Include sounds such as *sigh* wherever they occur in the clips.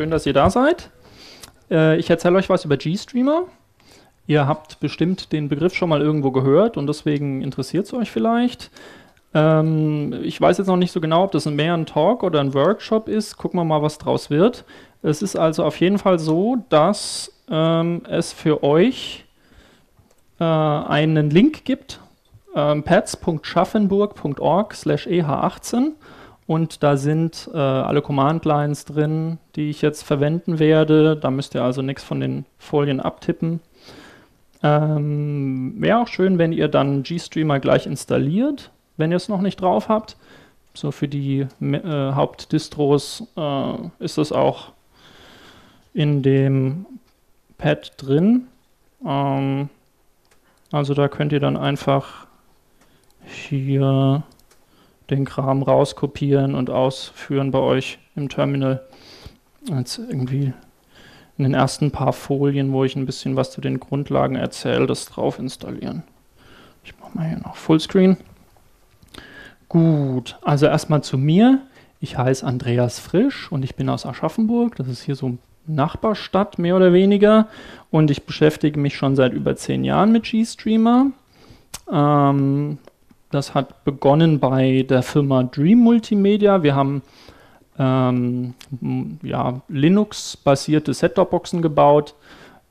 schön, dass ihr da seid. Äh, ich erzähle euch was über GStreamer. Ihr habt bestimmt den Begriff schon mal irgendwo gehört und deswegen interessiert es euch vielleicht. Ähm, ich weiß jetzt noch nicht so genau, ob das mehr ein Talk oder ein Workshop ist. Gucken wir mal, was draus wird. Es ist also auf jeden Fall so, dass ähm, es für euch äh, einen Link gibt, ähm, pads.schaffenburg.org slash eh18 und da sind äh, alle Command-Lines drin, die ich jetzt verwenden werde. Da müsst ihr also nichts von den Folien abtippen. Ähm, Wäre auch schön, wenn ihr dann GStreamer gleich installiert, wenn ihr es noch nicht drauf habt. So für die äh, Hauptdistros äh, ist es auch in dem Pad drin. Ähm, also da könnt ihr dann einfach hier den Kram rauskopieren und ausführen bei euch im Terminal. Jetzt irgendwie in den ersten paar Folien, wo ich ein bisschen was zu den Grundlagen erzähle, das drauf installieren. Ich mache mal hier noch Fullscreen. Gut, also erstmal zu mir. Ich heiße Andreas Frisch und ich bin aus Aschaffenburg. Das ist hier so Nachbarstadt mehr oder weniger. Und ich beschäftige mich schon seit über zehn Jahren mit GStreamer. Ähm, das hat begonnen bei der Firma Dream Multimedia. Wir haben ähm, ja, Linux-basierte Set-Top-Boxen gebaut,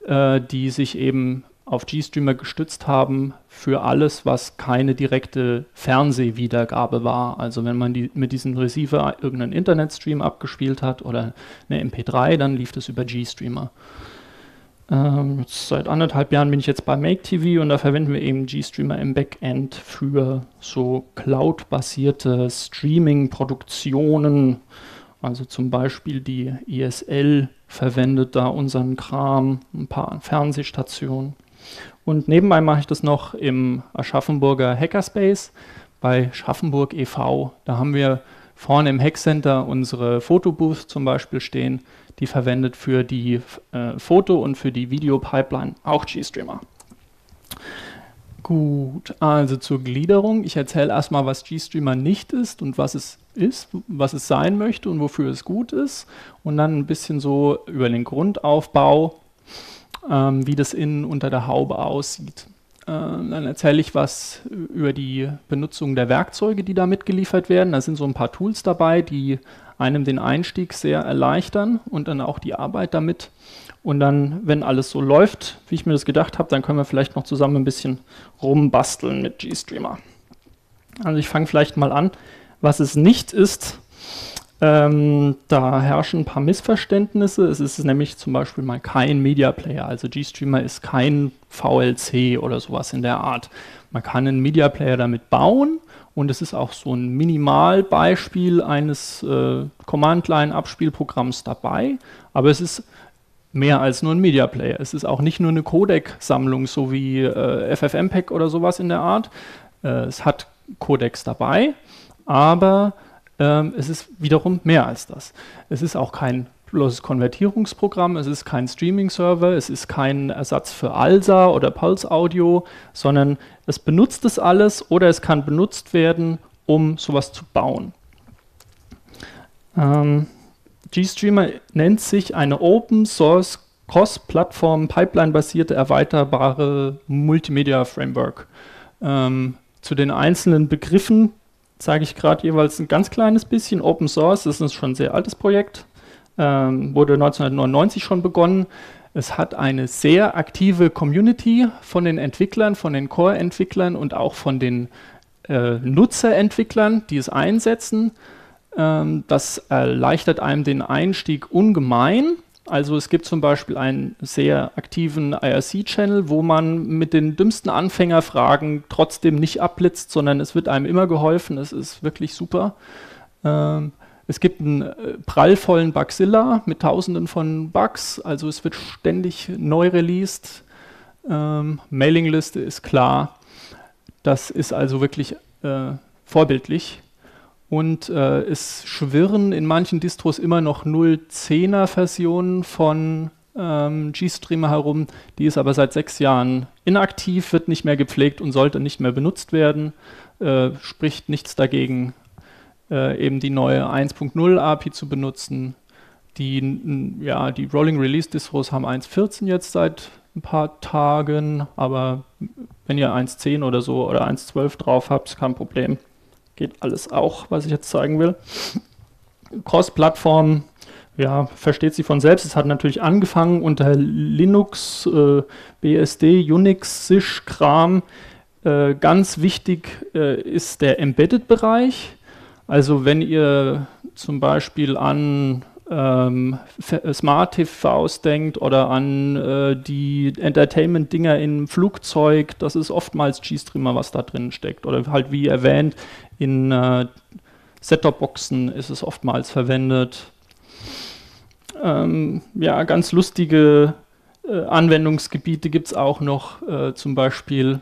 äh, die sich eben auf GStreamer gestützt haben für alles, was keine direkte Fernsehwiedergabe war. Also wenn man die, mit diesem Receiver irgendeinen Internetstream abgespielt hat oder eine MP3, dann lief das über GStreamer. Ähm, seit anderthalb Jahren bin ich jetzt bei Make TV und da verwenden wir eben GStreamer im Backend für so Cloud-basierte Streaming-Produktionen. Also zum Beispiel die ISL verwendet da unseren Kram, ein paar Fernsehstationen. Und nebenbei mache ich das noch im Aschaffenburger Hackerspace bei Schaffenburg e.V. Da haben wir vorne im Hackcenter unsere Fotobooth zum Beispiel stehen die verwendet für die äh, Foto- und für die Videopipeline auch GStreamer. Gut, also zur Gliederung. Ich erzähle erstmal, was GStreamer nicht ist und was es ist, was es sein möchte und wofür es gut ist. Und dann ein bisschen so über den Grundaufbau, ähm, wie das innen unter der Haube aussieht. Ähm, dann erzähle ich was über die Benutzung der Werkzeuge, die da mitgeliefert werden. Da sind so ein paar Tools dabei, die einem den Einstieg sehr erleichtern und dann auch die Arbeit damit. Und dann, wenn alles so läuft, wie ich mir das gedacht habe, dann können wir vielleicht noch zusammen ein bisschen rumbasteln mit GStreamer. Also ich fange vielleicht mal an. Was es nicht ist, ähm, da herrschen ein paar Missverständnisse. Es ist nämlich zum Beispiel mal kein Media Player. Also GStreamer ist kein VLC oder sowas in der Art. Man kann einen Media Player damit bauen, und es ist auch so ein Minimalbeispiel eines äh, Command-Line-Abspielprogramms dabei. Aber es ist mehr als nur ein Media Player. Es ist auch nicht nur eine Codec-Sammlung, so wie äh, FFmpeg oder sowas in der Art. Äh, es hat Codecs dabei, aber ähm, es ist wiederum mehr als das. Es ist auch kein bloßes Konvertierungsprogramm, es ist kein Streaming-Server, es ist kein Ersatz für ALSA oder Pulse Audio, sondern es benutzt es alles oder es kann benutzt werden, um sowas zu bauen. Ähm, GStreamer nennt sich eine Open Source Cross-Plattform Pipeline-basierte erweiterbare Multimedia Framework. Ähm, zu den einzelnen Begriffen sage ich gerade jeweils ein ganz kleines bisschen. Open Source ist schon ein sehr altes Projekt, ähm, wurde 1999 schon begonnen. Es hat eine sehr aktive Community von den Entwicklern, von den Core-Entwicklern und auch von den äh, Nutzerentwicklern, die es einsetzen. Ähm, das erleichtert einem den Einstieg ungemein. Also es gibt zum Beispiel einen sehr aktiven IRC-Channel, wo man mit den dümmsten Anfängerfragen trotzdem nicht abblitzt, sondern es wird einem immer geholfen. Es ist wirklich super. Ähm, es gibt einen äh, prallvollen Bugzilla mit tausenden von Bugs, also es wird ständig neu released. Ähm, Mailingliste ist klar. Das ist also wirklich äh, vorbildlich. Und äh, es schwirren in manchen Distros immer noch 0.10er Versionen von ähm, GStreamer herum. Die ist aber seit sechs Jahren inaktiv, wird nicht mehr gepflegt und sollte nicht mehr benutzt werden. Äh, spricht nichts dagegen, äh, eben die neue 1.0 API zu benutzen. die, ja, die Rolling Release Distros haben 1.14 jetzt seit ein paar Tagen, aber wenn ihr 1.10 oder so oder 1.12 drauf habt, kein Problem. Geht alles auch, was ich jetzt zeigen will. Cross-Plattform, ja, versteht sie von selbst. Es hat natürlich angefangen unter Linux, äh, BSD, Unix, SIS, Kram. Äh, ganz wichtig äh, ist der Embedded-Bereich. Also wenn ihr zum Beispiel an ähm, Smart TVs denkt oder an äh, die Entertainment-Dinger im Flugzeug, das ist oftmals G-Streamer, was da drin steckt. Oder halt wie erwähnt, in äh, Set-Top-Boxen ist es oftmals verwendet. Ähm, ja, ganz lustige äh, Anwendungsgebiete gibt es auch noch, äh, zum Beispiel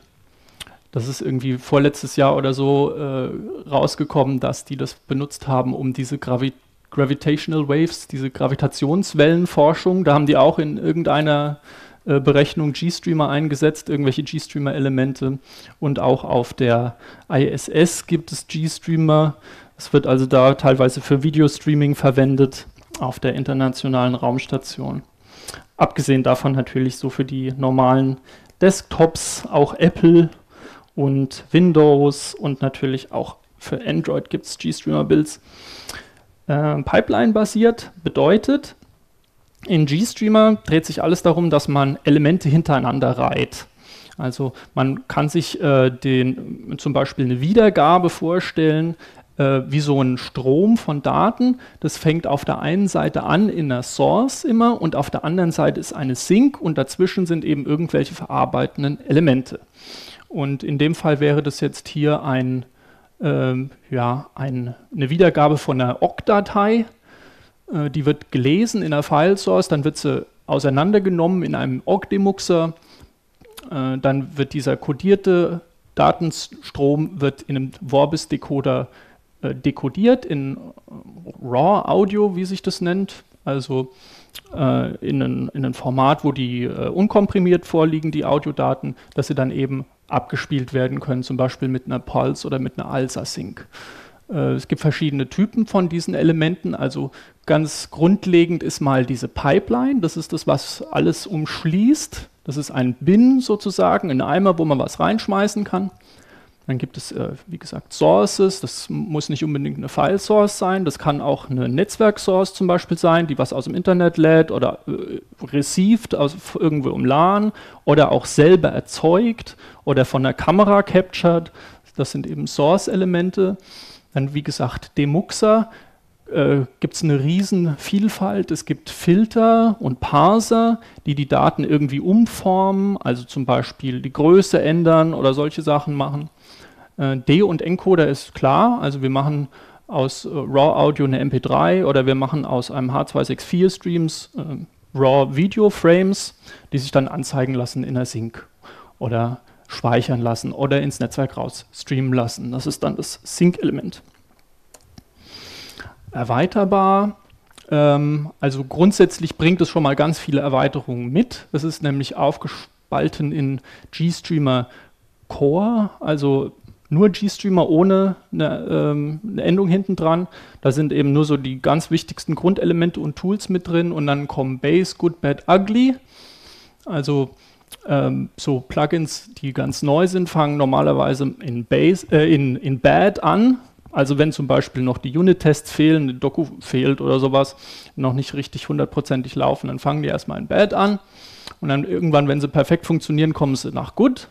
das ist irgendwie vorletztes Jahr oder so äh, rausgekommen, dass die das benutzt haben, um diese Gravi Gravitational Waves, diese Gravitationswellenforschung, da haben die auch in irgendeiner äh, Berechnung G-Streamer eingesetzt, irgendwelche G-Streamer-Elemente. Und auch auf der ISS gibt es G-Streamer. Es wird also da teilweise für Videostreaming verwendet auf der internationalen Raumstation. Abgesehen davon natürlich so für die normalen Desktops, auch Apple und Windows und natürlich auch für Android gibt es GStreamer-Builds. Äh, Pipeline-basiert bedeutet, in GStreamer dreht sich alles darum, dass man Elemente hintereinander reiht. Also man kann sich äh, den, zum Beispiel eine Wiedergabe vorstellen, äh, wie so ein Strom von Daten. Das fängt auf der einen Seite an in der Source immer und auf der anderen Seite ist eine Sync und dazwischen sind eben irgendwelche verarbeitenden Elemente. Und in dem Fall wäre das jetzt hier ein ähm, ja, ein, eine Wiedergabe von einer OGG-Datei. Äh, die wird gelesen in der File-Source, dann wird sie auseinandergenommen in einem OGG-Demuxer. Äh, dann wird dieser kodierte Datenstrom wird in einem Vorbis-Decoder äh, dekodiert in äh, RAW-Audio, wie sich das nennt. Also äh, in, ein, in ein Format, wo die äh, unkomprimiert vorliegen, die Audiodaten, dass sie dann eben abgespielt werden können, zum Beispiel mit einer Pulse oder mit einer ALSA-Sync. Äh, es gibt verschiedene Typen von diesen Elementen. Also ganz grundlegend ist mal diese Pipeline. Das ist das, was alles umschließt. Das ist ein Bin sozusagen, ein Eimer, wo man was reinschmeißen kann. Dann gibt es, äh, wie gesagt, Sources. Das muss nicht unbedingt eine File-Source sein. Das kann auch eine Netzwerk-Source zum Beispiel sein, die was aus dem Internet lädt oder äh, received aus irgendwo im LAN oder auch selber erzeugt oder von der Kamera captured. Das sind eben Source-Elemente. Dann, wie gesagt, Demuxer. Äh, gibt es eine riesen Vielfalt. Es gibt Filter und Parser, die die Daten irgendwie umformen, also zum Beispiel die Größe ändern oder solche Sachen machen. Äh, D- und Encoder ist klar, also wir machen aus äh, RAW-Audio eine MP3 oder wir machen aus einem H264-Streams äh, RAW-Video-Frames, die sich dann anzeigen lassen in der Sync oder speichern lassen oder ins Netzwerk raus streamen lassen. Das ist dann das Sync-Element. Erweiterbar, ähm, also grundsätzlich bringt es schon mal ganz viele Erweiterungen mit. Es ist nämlich aufgespalten in GStreamer Core, also nur GStreamer ohne eine, ähm, eine, Endung hinten dran. Da sind eben nur so die ganz wichtigsten Grundelemente und Tools mit drin und dann kommen Base, Good, Bad, Ugly. Also ähm, so Plugins, die ganz neu sind, fangen normalerweise in, Base, äh, in, in Bad an. Also wenn zum Beispiel noch die Unit-Tests fehlen, eine Doku fehlt oder sowas, noch nicht richtig hundertprozentig laufen, dann fangen die erstmal in Bad an. Und dann irgendwann, wenn sie perfekt funktionieren, kommen sie nach Good.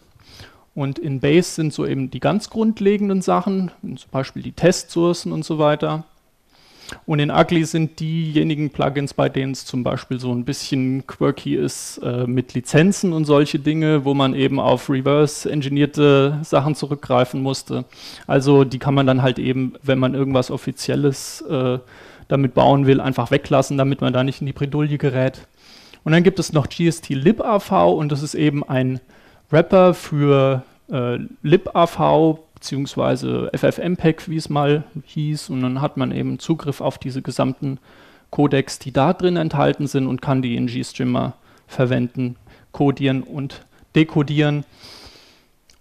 Und in Base sind so eben die ganz grundlegenden Sachen, zum Beispiel die Testsourcen und so weiter. Und in Ugly sind diejenigen Plugins, bei denen es zum Beispiel so ein bisschen quirky ist äh, mit Lizenzen und solche Dinge, wo man eben auf reverse-engineerte Sachen zurückgreifen musste. Also die kann man dann halt eben, wenn man irgendwas Offizielles äh, damit bauen will, einfach weglassen, damit man da nicht in die Bredouille gerät. Und dann gibt es noch GST libav und das ist eben ein Wrapper für äh, libav bzw. FFmpeg, wie es mal hieß. Und dann hat man eben Zugriff auf diese gesamten Codecs, die da drin enthalten sind und kann die in GStreamer verwenden, codieren und dekodieren.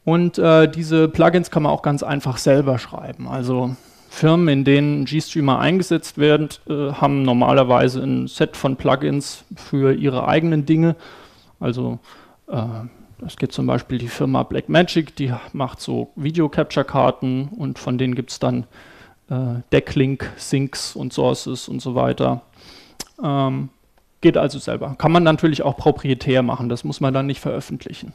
Und äh, diese Plugins kann man auch ganz einfach selber schreiben. Also Firmen, in denen GStreamer eingesetzt werden, äh, haben normalerweise ein Set von Plugins für ihre eigenen Dinge. Also äh, es gibt zum Beispiel die Firma Blackmagic, die macht so Video-Capture-Karten und von denen gibt es dann äh, Decklink, Syncs und Sources und so weiter. Ähm, geht also selber. Kann man natürlich auch proprietär machen, das muss man dann nicht veröffentlichen.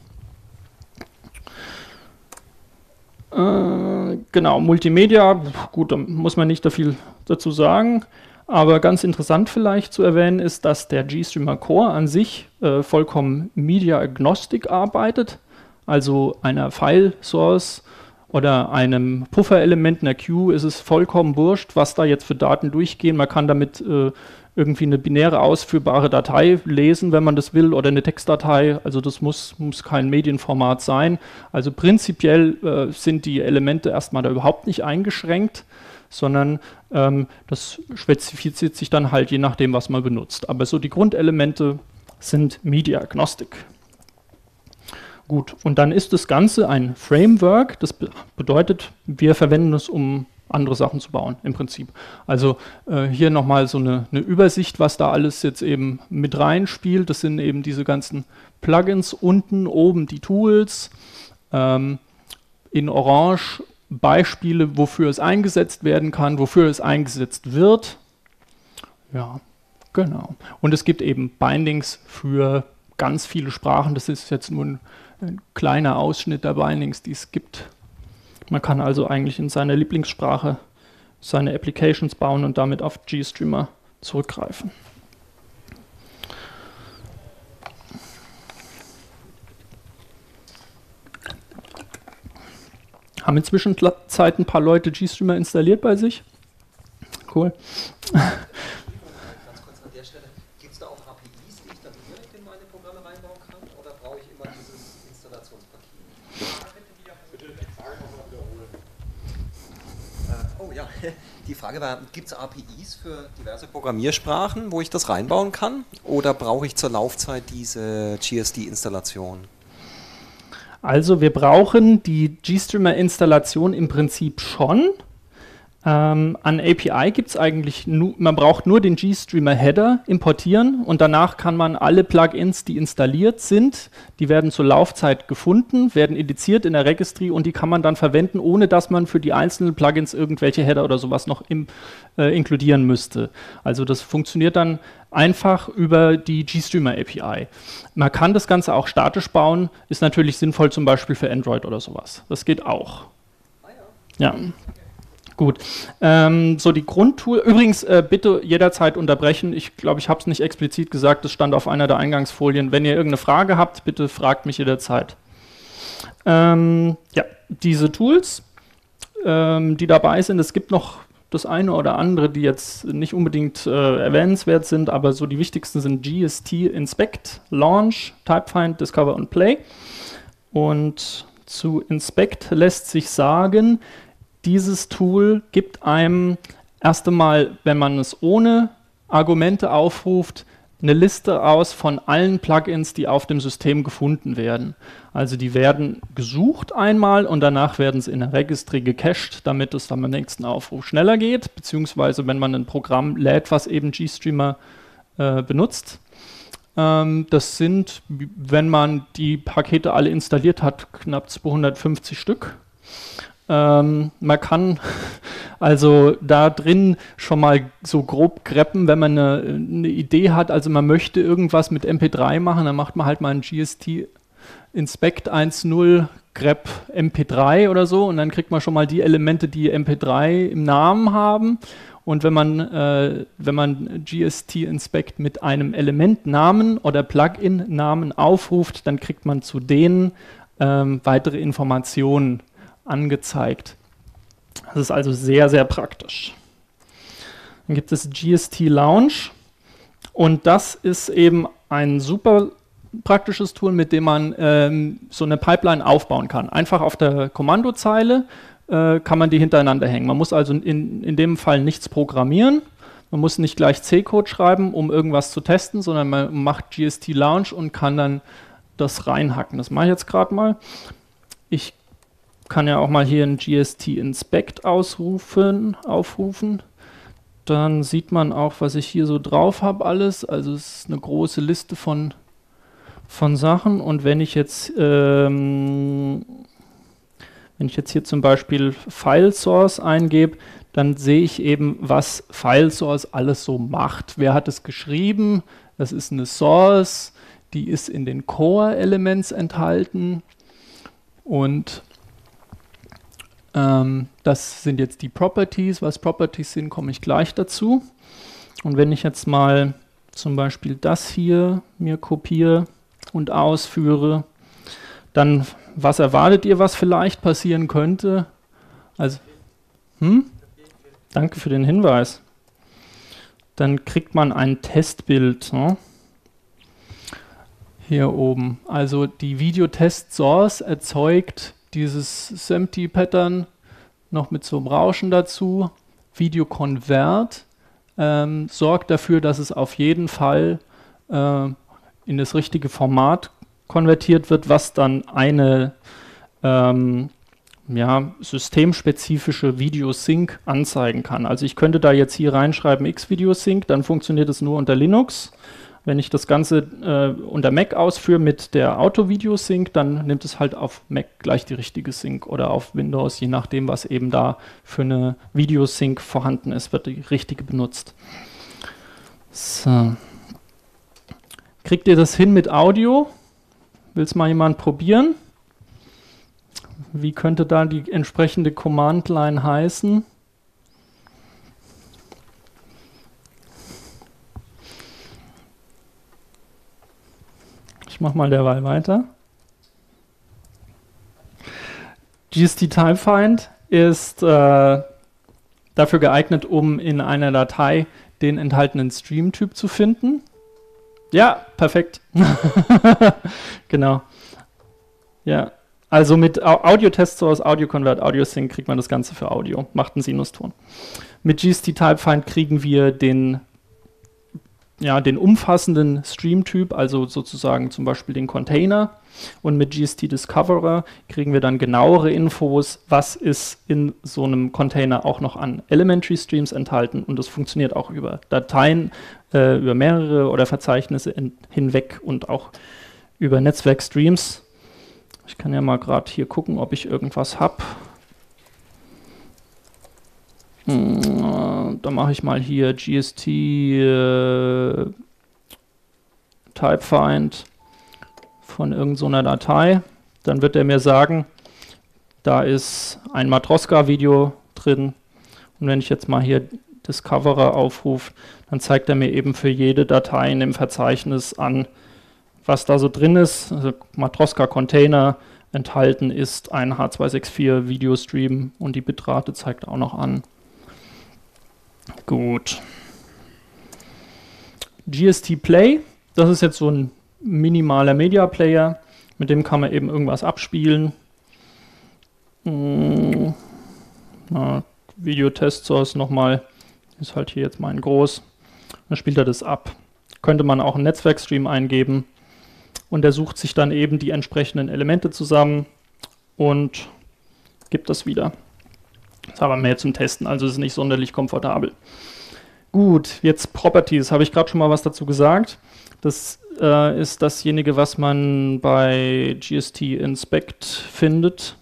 Äh, genau, Multimedia, gut, da muss man nicht da viel dazu sagen. Aber ganz interessant vielleicht zu erwähnen ist, dass der GStreamer Core an sich äh, vollkommen media-agnostic arbeitet, also einer File-Source oder einem Pufferelement in der Queue ist es vollkommen wurscht, was da jetzt für Daten durchgehen. Man kann damit äh, irgendwie eine binäre ausführbare Datei lesen, wenn man das will, oder eine Textdatei. Also das muss, muss kein Medienformat sein. Also prinzipiell äh, sind die Elemente erstmal da überhaupt nicht eingeschränkt sondern ähm, das spezifiziert sich dann halt je nachdem, was man benutzt. Aber so die Grundelemente sind Media-Agnostik. Gut, und dann ist das Ganze ein Framework. Das be bedeutet, wir verwenden es, um andere Sachen zu bauen, im Prinzip. Also äh, hier nochmal so eine, eine, Übersicht, was da alles jetzt eben mit reinspielt. Das sind eben diese ganzen Plugins unten, oben die Tools. Ähm, in Orange Beispiele, wofür es eingesetzt werden kann, wofür es eingesetzt wird. Ja, genau. Und es gibt eben Bindings für ganz viele Sprachen. Das ist jetzt nur ein, ein kleiner Ausschnitt der Bindings, die es gibt. Man kann also eigentlich in seiner Lieblingssprache seine Applications bauen und damit auf GStreamer zurückgreifen. Haben inzwischen Zeit ein paar Leute GStreamer installiert bei sich. Cool. Ganz kurz an der Stelle, gibt es da auch APIs, die ich dann direkt in meine Programme reinbauen kann oder brauche ich immer dieses Installationspaket? Bitte die Frage nochmal wiederholen. Äh, oh ja, die Frage war, gibt es APIs für diverse Programmiersprachen, wo ich das reinbauen kann? Oder brauche ich zur Laufzeit diese GSD-Installation? Also wir brauchen die GStreamer-Installation im Prinzip schon. Ähm, an API gibt es eigentlich, nur, man braucht nur den GStreamer-Header importieren und danach kann man alle Plugins, die installiert sind, die werden zur Laufzeit gefunden, werden indiziert in der Registry und die kann man dann verwenden, ohne dass man für die einzelnen Plugins irgendwelche Header oder sowas noch im, äh, inkludieren müsste. Also das funktioniert dann einfach über die GStreamer API. Man kann das Ganze auch statisch bauen, ist natürlich sinnvoll zum Beispiel für Android oder sowas. Das geht auch. Ja. Gut. Ähm, so die Grundtool. Übrigens, äh, bitte jederzeit unterbrechen. Ich glaube, ich habe es nicht explizit gesagt, das stand auf einer der Eingangsfolien. Wenn ihr irgendeine Frage habt, bitte fragt mich jederzeit. Ähm, ja, diese Tools, ähm, die dabei sind, es gibt noch das eine oder andere, die jetzt nicht unbedingt äh, erwähnenswert sind, aber so die wichtigsten sind GST Inspect, Launch, Typefind, Discover und Play. Und zu Inspect lässt sich sagen, dieses Tool gibt einem erst einmal, wenn man es ohne Argumente aufruft, eine Liste aus von allen Plugins, die auf dem System gefunden werden. Also die werden gesucht einmal und danach werden sie in der Registry gecached, damit es dann beim nächsten Aufruf schneller geht, beziehungsweise wenn man ein Programm lädt, was eben GStreamer äh, benutzt. Ähm, das sind, wenn man die Pakete alle installiert hat, knapp 250 Stück. Ähm, man kann *laughs* also da drin schon mal so grob greppen, wenn man eine, eine, Idee hat. Also man möchte irgendwas mit MP3 machen, dann macht man halt mal ein GST Inspect 1.0 grep MP3 oder so und dann kriegt man schon mal die Elemente, die MP3 im Namen haben. Und wenn man, äh, wenn man GST Inspect mit einem Elementnamen oder Plugin-Namen aufruft, dann kriegt man zu denen ähm, weitere Informationen angezeigt. Das ist also sehr, sehr praktisch. Dann gibt es GST Launch und das ist eben ein super praktisches Tool, mit dem man ähm, so eine Pipeline aufbauen kann. Einfach auf der Kommandozeile äh, kann man die hintereinander hängen. Man muss also in, in dem Fall nichts programmieren. Man muss nicht gleich C-Code schreiben, um irgendwas zu testen, sondern man macht GST Launch und kann dann das reinhacken. Das mache ich jetzt gerade mal. Ich kann ja auch mal hier ein GST Inspect ausrufen, aufrufen. Dann sieht man auch, was ich hier so drauf habe alles. Also es ist eine große Liste von, von Sachen. Und wenn ich jetzt ähm, wenn ich jetzt hier zum Beispiel File Source eingebe, dann sehe ich eben, was File Source alles so macht. Wer hat es geschrieben? Das ist eine Source, die ist in den Core Elements enthalten und ähm, das sind jetzt die Properties. Was Properties sind, komme ich gleich dazu. Und wenn ich jetzt mal zum Beispiel das hier mir kopiere und ausführe, dann was erwartet ihr, was vielleicht passieren könnte? Also, hm? Danke für den Hinweis. Dann kriegt man ein Testbild. Ne? Hier oben. Also die Videotest-Source erzeugt dieses SEMTI-Pattern noch mit so einem Rauschen dazu. Video Convert ähm, sorgt dafür, dass es auf jeden Fall äh, in das richtige Format konvertiert wird, was dann eine ähm, ja, systemspezifische Video-Sync anzeigen kann. Also ich könnte da jetzt hier reinschreiben X-Video-Sync, dann funktioniert es nur unter Linux. Wenn ich das Ganze äh, unter Mac ausführe mit der Auto-Video-Sync, dann nimmt es halt auf Mac gleich die richtige Sync oder auf Windows, je nachdem, was eben da für eine Video-Sync vorhanden ist, wird die richtige benutzt. So. Kriegt ihr das hin mit Audio? Will es mal jemand probieren? Wie könnte da die entsprechende Command-Line heißen? Ich mache mal derweil weiter. GST Typefind ist äh, dafür geeignet, um in einer Datei den enthaltenen Stream-Typ zu finden. Ja, perfekt. *laughs* genau. Ja, also mit Audio-Test-Source, Audio-Convert, Audio-Sync kriegt man das Ganze für Audio. Macht einen Sinuston. Mit GST-Typefind kriegen wir den, ja, den umfassenden Stream-Typ, also sozusagen zum Beispiel den Container. Und mit GST Discoverer kriegen wir dann genauere Infos, was ist in so einem Container auch noch an Elementary Streams enthalten. Und das funktioniert auch über Dateien, äh, über mehrere oder Verzeichnisse hinweg und auch über Netzwerkstreams. Ich kann ja mal gerade hier gucken, ob ich irgendwas habe. Hm, da mache ich mal hier GST äh, Typefind von irgendeiner so Datei. Dann wird er mir sagen, da ist ein Matroska-Video drin. Und wenn ich jetzt mal hier Discoverer aufrufe, dann zeigt er mir eben für jede Datei in dem Verzeichnis an, was da so drin ist. Also Matroska Container enthalten ist ein H264 Videostream und die Bitrate zeigt auch noch an. Gut. GST Play, das ist jetzt so ein minimaler Media Player, mit dem kann man eben irgendwas abspielen. Hm. Video Test Source nochmal, ist halt hier jetzt mein groß. Dann spielt er das ab. Könnte man auch einen Netzwerkstream eingeben und er sucht sich dann eben die entsprechenden Elemente zusammen und gibt das wieder. Haben wir mehr zum Testen, also ist nicht sonderlich komfortabel. Gut, jetzt Properties, habe ich gerade schon mal was dazu gesagt. Das äh, ist dasjenige, was man bei GST Inspect findet.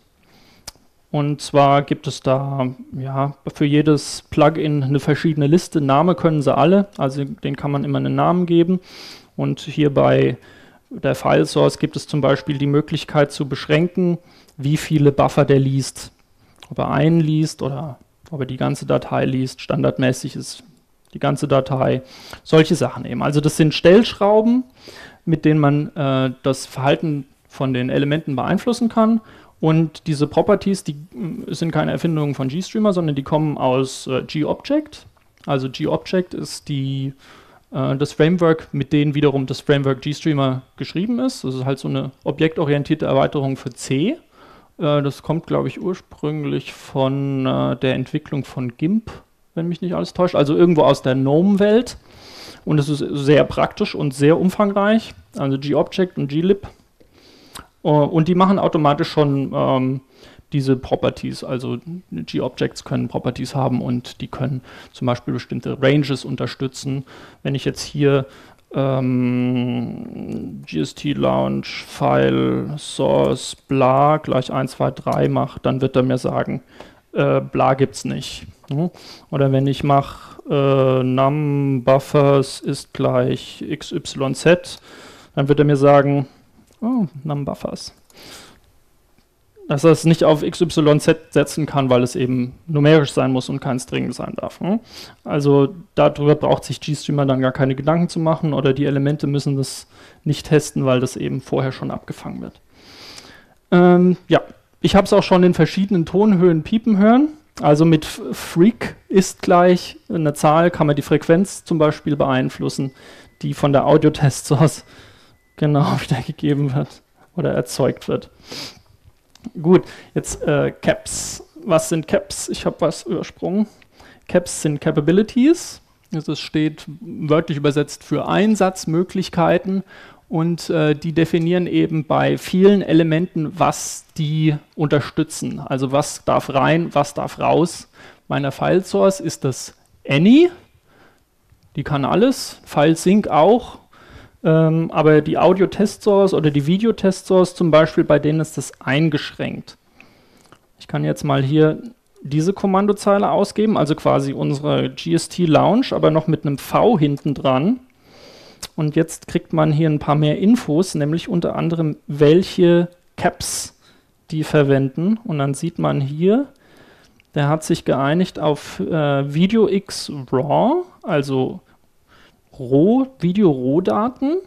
Und zwar gibt es da ja, für jedes Plugin eine verschiedene Liste. Name können sie alle, also den kann man immer einen Namen geben. Und hier bei der File Source gibt es zum Beispiel die Möglichkeit zu beschränken, wie viele Buffer der liest. Ob er einen liest oder ob er die ganze Datei liest. Standardmäßig ist die ganze Datei. Solche Sachen eben. Also das sind Stellschrauben, mit denen man äh, das Verhalten von den Elementen beeinflussen kann. Und diese Properties, die äh, sind keine Erfindungen von GStreamer, sondern die kommen aus äh, GObject. Also GObject ist die äh, das Framework, mit denen wiederum das Framework GStreamer geschrieben ist. Das ist halt so eine objektorientierte Erweiterung für C. Äh, das kommt, glaube ich, ursprünglich von äh, der Entwicklung von GIMP, wenn mich nicht alles täuscht. Also irgendwo aus der GNOME-Welt. Und es ist sehr praktisch und sehr umfangreich. Also GObject und glib Uh, und die machen automatisch schon ähm, diese Properties, also G-Objects können Properties haben und die können zum Beispiel bestimmte Ranges unterstützen. Wenn ich jetzt hier ähm, GST Launch File Source bla gleich 1, 2, 3 mache, dann wird er mir sagen, äh, bla es nicht. Mhm. Oder wenn ich mache äh, num buffers ist gleich xyz, dann wird er mir sagen, oh, num buffers dass er es nicht auf XYZ setzen kann, weil es eben numerisch sein muss und kein String sein darf. Ne? Also darüber braucht sich GStreamer dann gar keine Gedanken zu machen oder die Elemente müssen das nicht testen, weil das eben vorher schon abgefangen wird. Ähm, ja, ich habe es auch schon in verschiedenen Tonhöhen piepen hören. Also mit Freak ist gleich eine Zahl, kann man die Frequenz zum Beispiel beeinflussen, die von der Audio-Test-Source *laughs* genau *laughs* wiedergegeben wird oder erzeugt wird. Gut, jetzt äh, Caps. Was sind Caps? Ich habe was übersprungen. Caps sind Capabilities. Es steht wörtlich übersetzt für Einsatzmöglichkeiten und äh, die definieren eben bei vielen Elementen, was die unterstützen. Also was darf rein, was darf raus. Meiner File Source ist das Any, die kann alles, File Sync auch, ähm, aber die Audio-Test-Source oder die Video-Test-Source zum Beispiel, bei denen ist das eingeschränkt. Ich kann jetzt mal hier diese Kommandozeile ausgeben, also quasi unsere GST Launch, aber noch mit einem V hinten dran. Und jetzt kriegt man hier ein paar mehr Infos, nämlich unter anderem, welche Caps die verwenden. Und dann sieht man hier, der hat sich geeinigt auf äh, Video X RAW, also Roh, Video-Rohdaten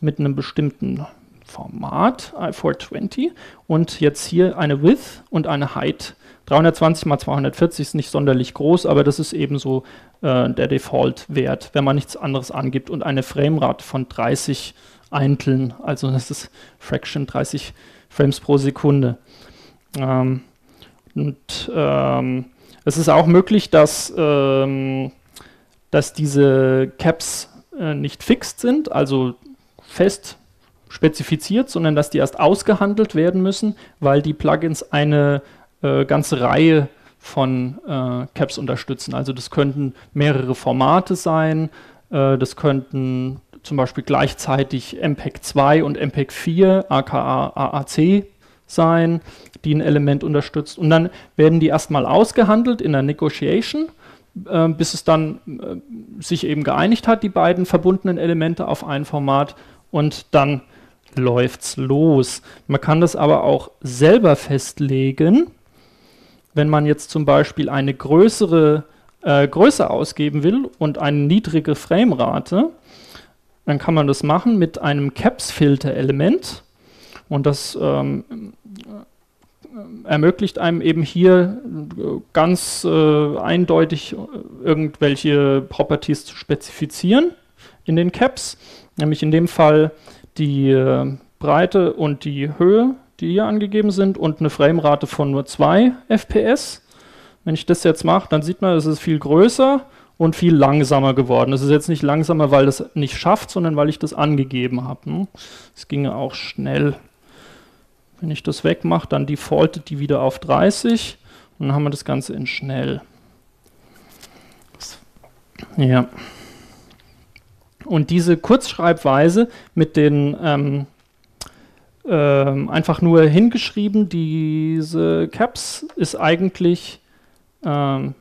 mit einem bestimmten Format, i420, und jetzt hier eine Width und eine Height. 320 mal 240 ist nicht sonderlich groß, aber das ist eben so äh, der Default-Wert, wenn man nichts anderes angibt und eine Framerate von 30 Einteln, also das ist Fraction 30 Frames pro Sekunde. Ähm, und ähm, es ist auch möglich, dass ähm, dass diese Caps äh, nicht fixed sind, also fest spezifiziert, sondern dass die erst ausgehandelt werden müssen, weil die Plugins eine äh, ganze Reihe von äh, Caps unterstützen. Also das könnten mehrere Formate sein, äh, das könnten zum Beispiel gleichzeitig MPEG 2 und MPEG 4, aka AAC sein, die ein Element unterstützt. Und dann werden die erstmal ausgehandelt in der Negotiation äh, bis es dann äh, sich eben geeinigt hat, die beiden verbundenen Elemente auf ein Format und dann läuft's los. Man kann das aber auch selber festlegen, wenn man jetzt zum Beispiel eine größere äh, Größe ausgeben will und eine niedrige Framerate, dann kann man das machen mit einem Caps-Filter-Element. Und das ähm, ermöglicht einem eben hier ganz äh, eindeutig irgendwelche Properties zu spezifizieren in den Caps, nämlich in dem Fall die äh, Breite und die Höhe, die hier angegeben sind und eine Framerate von nur 2 FPS. Wenn ich das jetzt mache, dann sieht man, es ist viel größer und viel langsamer geworden. Es ist jetzt nicht langsamer, weil das nicht schafft, sondern weil ich das angegeben habe. Ne? Es ginge auch schnell. Wenn ich das wegmache, dann defaultet die wieder auf 30 und dann haben wir das Ganze in schnell. Ja. Und diese Kurzschreibweise mit den ähm, ähm, einfach nur hingeschrieben, diese Caps ist eigentlich ähm,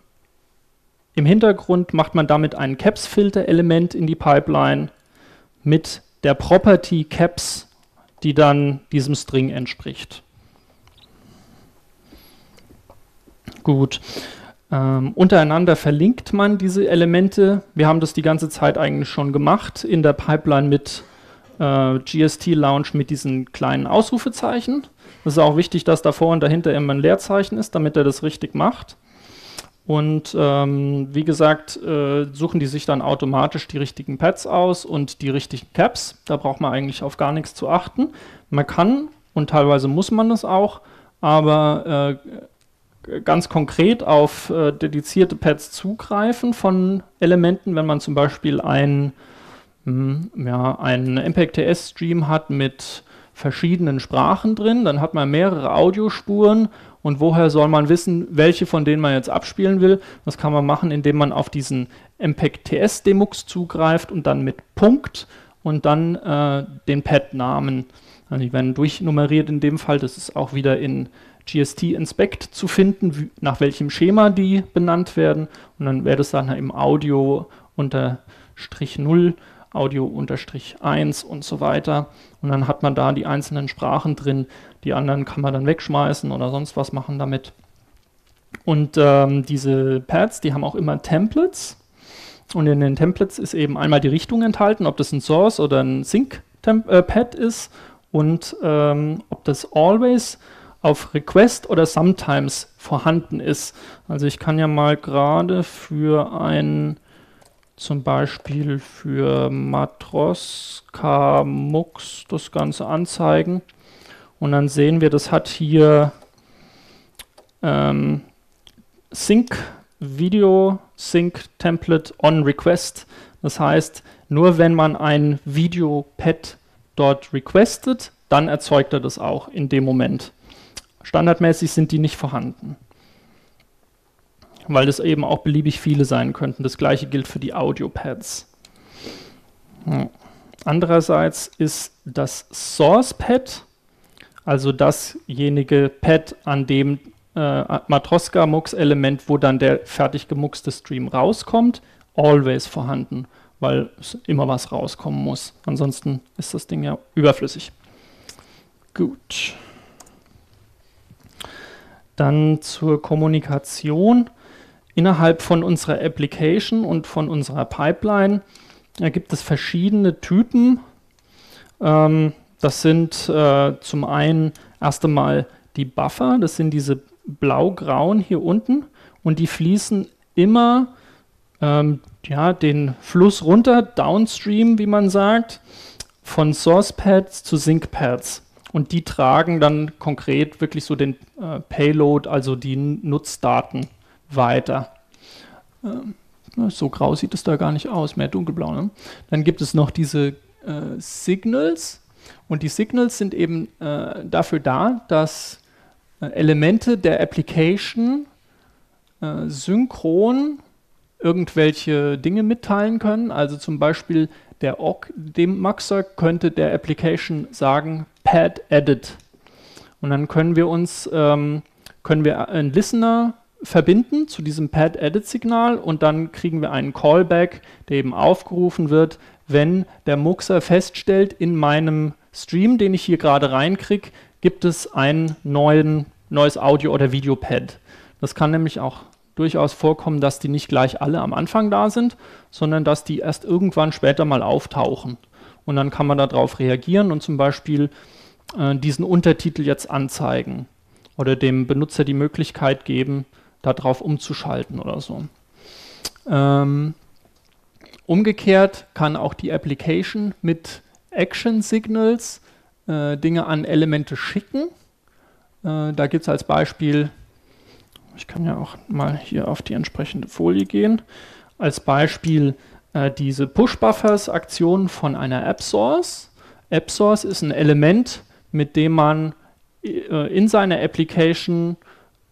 im Hintergrund macht man damit ein Caps-Filter-Element in die Pipeline mit der Property Caps die dann diesem String entspricht. Gut. Ähm, untereinander verlinkt man diese Elemente. Wir haben das die ganze Zeit eigentlich schon gemacht in der Pipeline mit äh, GST Launch mit diesen kleinen Ausrufezeichen. Es ist auch wichtig, dass davor und dahinter immer ein Leerzeichen ist, damit er das richtig macht. Und ähm, wie gesagt, äh, suchen die sich dann automatisch die richtigen Pads aus und die richtigen Caps. Da braucht man eigentlich auf gar nichts zu achten. Man kann und teilweise muss man das auch, aber äh, ganz konkret auf äh, dedizierte Pads zugreifen von Elementen, wenn man zum Beispiel ein, mh, hm, ja, einen MPEG-TS-Stream hat mit verschiedenen Sprachen drin, dann hat man mehrere Audiospuren und woher soll man wissen, welche von denen man jetzt abspielen will? Das kann man machen, indem man auf diesen MPEG-TS-Demux zugreift und dann mit Punkt und dann äh, den Pad-Namen. Also die werden durchnummeriert in dem Fall. Das ist auch wieder in GST Inspect zu finden, wie, nach welchem Schema die benannt werden. Und dann wäre das dann im Audio unterstrich 0, Audio unterstrich 1 und so weiter. Und dann hat man da die einzelnen Sprachen drin. Die anderen kann man dann wegschmeißen oder sonst was machen damit. Und ähm, diese Pads, die haben auch immer Templates. Und in den Templates ist eben einmal die Richtung enthalten, ob das ein Source oder ein Sync-Pad äh, ist und ähm, ob das always auf Request oder sometimes vorhanden ist. Also ich kann ja mal gerade für ein zum Beispiel für Matroska Mux das Ganze anzeigen. Und dann sehen wir, das hat hier ähm, Sync Video Sync Template on Request. Das heißt, nur wenn man ein Video-Pad dort requestet, dann erzeugt er das auch in dem Moment. Standardmäßig sind die nicht vorhanden weil das eben auch beliebig viele sein könnten. Das gleiche gilt für die Audio-Pads. Ja. Andererseits ist das Source-Pad, also dasjenige Pad, an dem äh, Matroska-Mux-Element, wo dann der fertig gemuxte Stream rauskommt, always vorhanden, weil immer was rauskommen muss. Ansonsten ist das Ding ja überflüssig. Gut. Dann zur Kommunikation innerhalb von unserer Application und von unserer Pipeline da gibt es verschiedene Typen. Ähm, das sind äh, zum einen erst einmal die Buffer, das sind diese blau-grauen hier unten und die fließen immer ähm, ja, den Fluss runter, downstream, wie man sagt, von SourcePads zu SyncPads. Und die tragen dann konkret wirklich so den äh, Payload, also die Nutzdaten weiter. Ähm, so grau sieht es da gar nicht aus, mehr dunkelblau. Ne? Dann gibt es noch diese äh, Signals und die Signals sind eben äh, dafür da, dass äh, Elemente der Application synchron irgendwelche Dinge mitteilen können. Also zum Beispiel der OC, dem Maxer könnte der Application sagen, Pad Edit. Und dann können wir uns, ähm, können wir einen Listener verbinden zu diesem Pad-Edit-Signal und dann kriegen wir einen Callback, der eben aufgerufen wird, wenn der Muxer feststellt, in meinem Stream, den ich hier gerade reinkriege, gibt es ein neuen, neues Audio- oder Videopad. Das kann nämlich auch durchaus vorkommen, dass die nicht gleich alle am Anfang da sind, sondern dass die erst irgendwann später mal auftauchen. Und dann kann man darauf reagieren und zum Beispiel äh, diesen Untertitel jetzt anzeigen oder dem Benutzer die Möglichkeit geben, darauf umzuschalten oder so. Ähm, umgekehrt kann auch die Application mit Action Signals äh, Dinge an Elemente schicken. Äh, da gibt es als Beispiel, ich kann ja auch mal hier auf die entsprechende Folie gehen, als Beispiel äh, diese Push-Buffers-Aktion von einer App-Source. App-Source ist ein Element, mit dem man äh, in seiner Application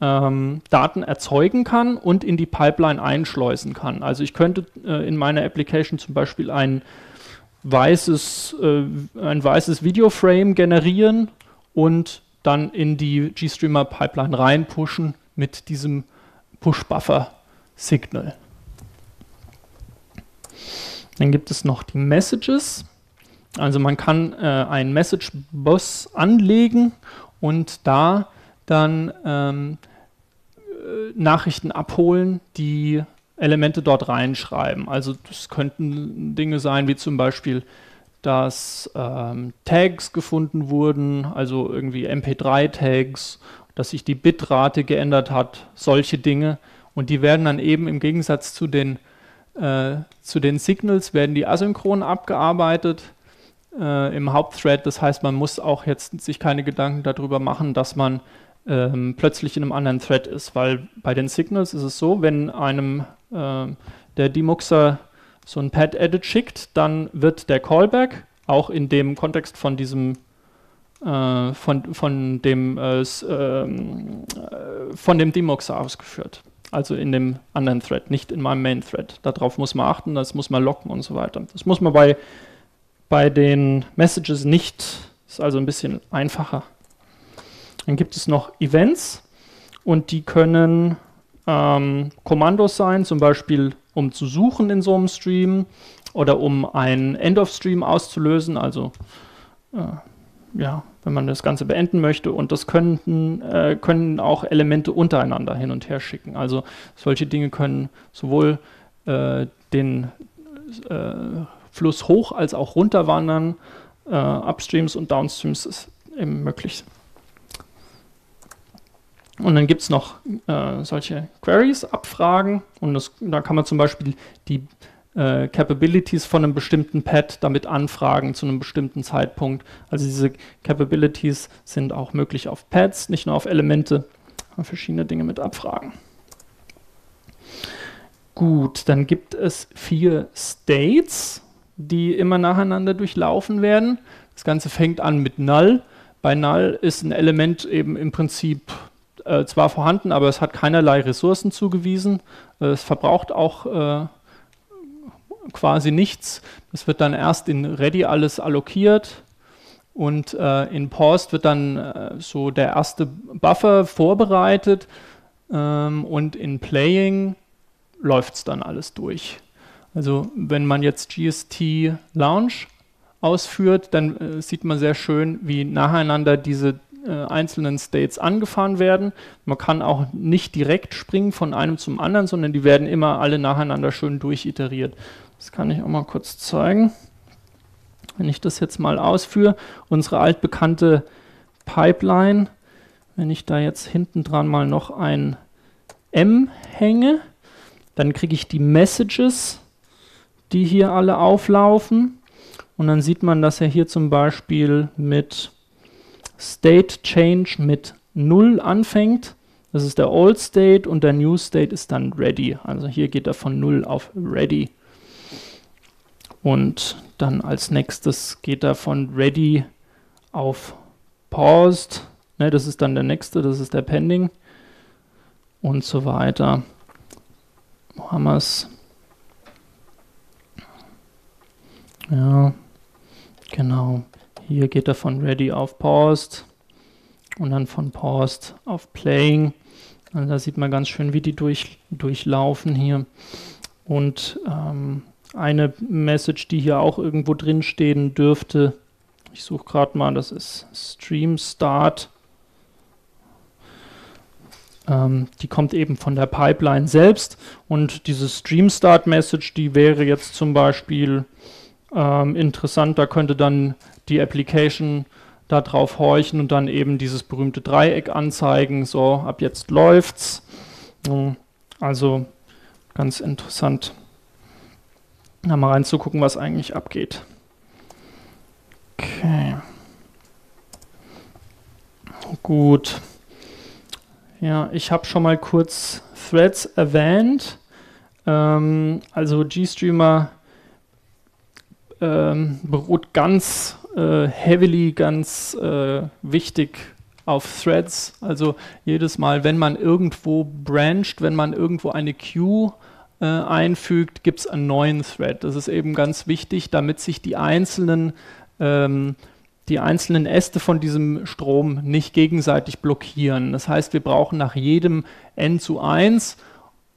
ähm, Daten erzeugen kann und in die Pipeline einschleusen kann. Also ich könnte äh, in meiner Application zum Beispiel ein weißes, äh, ein weißes Videoframe generieren und dann in die GStreamer Pipeline reinpushen mit diesem Push-Buffer-Signal. Dann gibt es noch die Messages. Also man kann äh, einen Message-Bus anlegen und da dann ähm, äh, Nachrichten abholen, die Elemente dort reinschreiben. Also das könnten Dinge sein, wie zum Beispiel, dass ähm, Tags gefunden wurden, also irgendwie MP3-Tags, dass sich die Bitrate geändert hat, solche Dinge. Und die werden dann eben im Gegensatz zu den, äh, zu den Signals, werden die asynchron abgearbeitet äh, im Hauptthread. Das heißt, man muss auch jetzt sich keine Gedanken darüber machen, dass man ähm, plötzlich in einem anderen Thread ist, weil bei den Signals ist es so, wenn einem äh, der Demuxer so ein Pad-Edit schickt, dann wird der Callback auch in dem Kontext von diesem äh, von, von, dem, äh, ähm, äh, von dem Demoxer ausgeführt. Also in dem anderen Thread, nicht in meinem Main Thread. Darauf muss man achten, das muss man locken und so weiter. Das muss man bei, bei den Messages nicht, ist also ein bisschen einfacher. Dann gibt es noch Events und die können ähm, Kommandos sein, zum Beispiel um zu suchen in so einem Stream oder um ein End-of-Stream auszulösen, also äh, ja, wenn man das Ganze beenden möchte. Und das können, äh, können auch Elemente untereinander hin und her schicken. Also solche Dinge können sowohl äh, den äh, Fluss hoch als auch runter wandern. Äh, Upstreams und Downstreams ist eben möglich. Und dann gibt es noch äh, solche Queries, Abfragen. Und das, da kann man zum Beispiel die äh, Capabilities von einem bestimmten Pad damit anfragen zu einem bestimmten Zeitpunkt. Also diese Capabilities sind auch möglich auf Pads, nicht nur auf Elemente. Verschiedene Dinge mit abfragen. Gut, dann gibt es vier States, die immer nacheinander durchlaufen werden. Das Ganze fängt an mit Null. Bei Null ist ein Element eben im Prinzip äh, zwar vorhanden, aber es hat keinerlei Ressourcen zugewiesen. Äh, es verbraucht auch äh, quasi nichts. Das wird dann erst in Ready alles allokiert und äh, in Paused wird dann äh, so der erste Buffer vorbereitet ähm, und in Playing läuft es dann alles durch. Also wenn man jetzt GST Launch ausführt, dann äh, sieht man sehr schön, wie nacheinander diese einzelnen States angefahren werden. Man kann auch nicht direkt springen von einem zum anderen, sondern die werden immer alle nacheinander schön durchiteriert. Das kann ich auch mal kurz zeigen. Wenn ich das jetzt mal ausführe, unsere altbekannte Pipeline, wenn ich da jetzt hinten dran mal noch ein M hänge, dann kriege ich die Messages, die hier alle auflaufen. Und dann sieht man, dass er hier zum Beispiel mit State Change mit 0 anfängt. Das ist der Old State und der New State ist dann Ready. Also hier geht er von 0 auf Ready. Und dann als nächstes geht er von Ready auf Paused. Ne, das ist dann der nächste, das ist der Pending. Und so weiter. Wo haben wir es? Ja, genau. Hier geht er von Ready auf Paused und dann von Paused auf Playing. Also da sieht man ganz schön, wie die durch, durchlaufen hier. Und ähm, eine Message, die hier auch irgendwo drin stehen dürfte, ich suche gerade mal, das ist Stream Start. Ähm, die kommt eben von der Pipeline selbst und diese Stream Start Message, die wäre jetzt zum Beispiel ähm, interessant, da könnte dann die Application darauf horchen und dann eben dieses berühmte Dreieck anzeigen. So, ab jetzt läuft's. Also ganz interessant, da mal reinzugucken, was eigentlich abgeht. Okay. Gut. Ja, ich habe schon mal kurz Threads erwähnt. Ähm, also GStreamer ähm, beruht ganz äh, heavily, ganz äh, wichtig auf Threads. Also jedes Mal, wenn man irgendwo brancht, wenn man irgendwo eine Queue äh, einfügt, gibt es einen neuen Thread. Das ist eben ganz wichtig, damit sich die einzelnen ähm, die einzelnen Äste von diesem Strom nicht gegenseitig blockieren. Das heißt, wir brauchen nach jedem n zu 1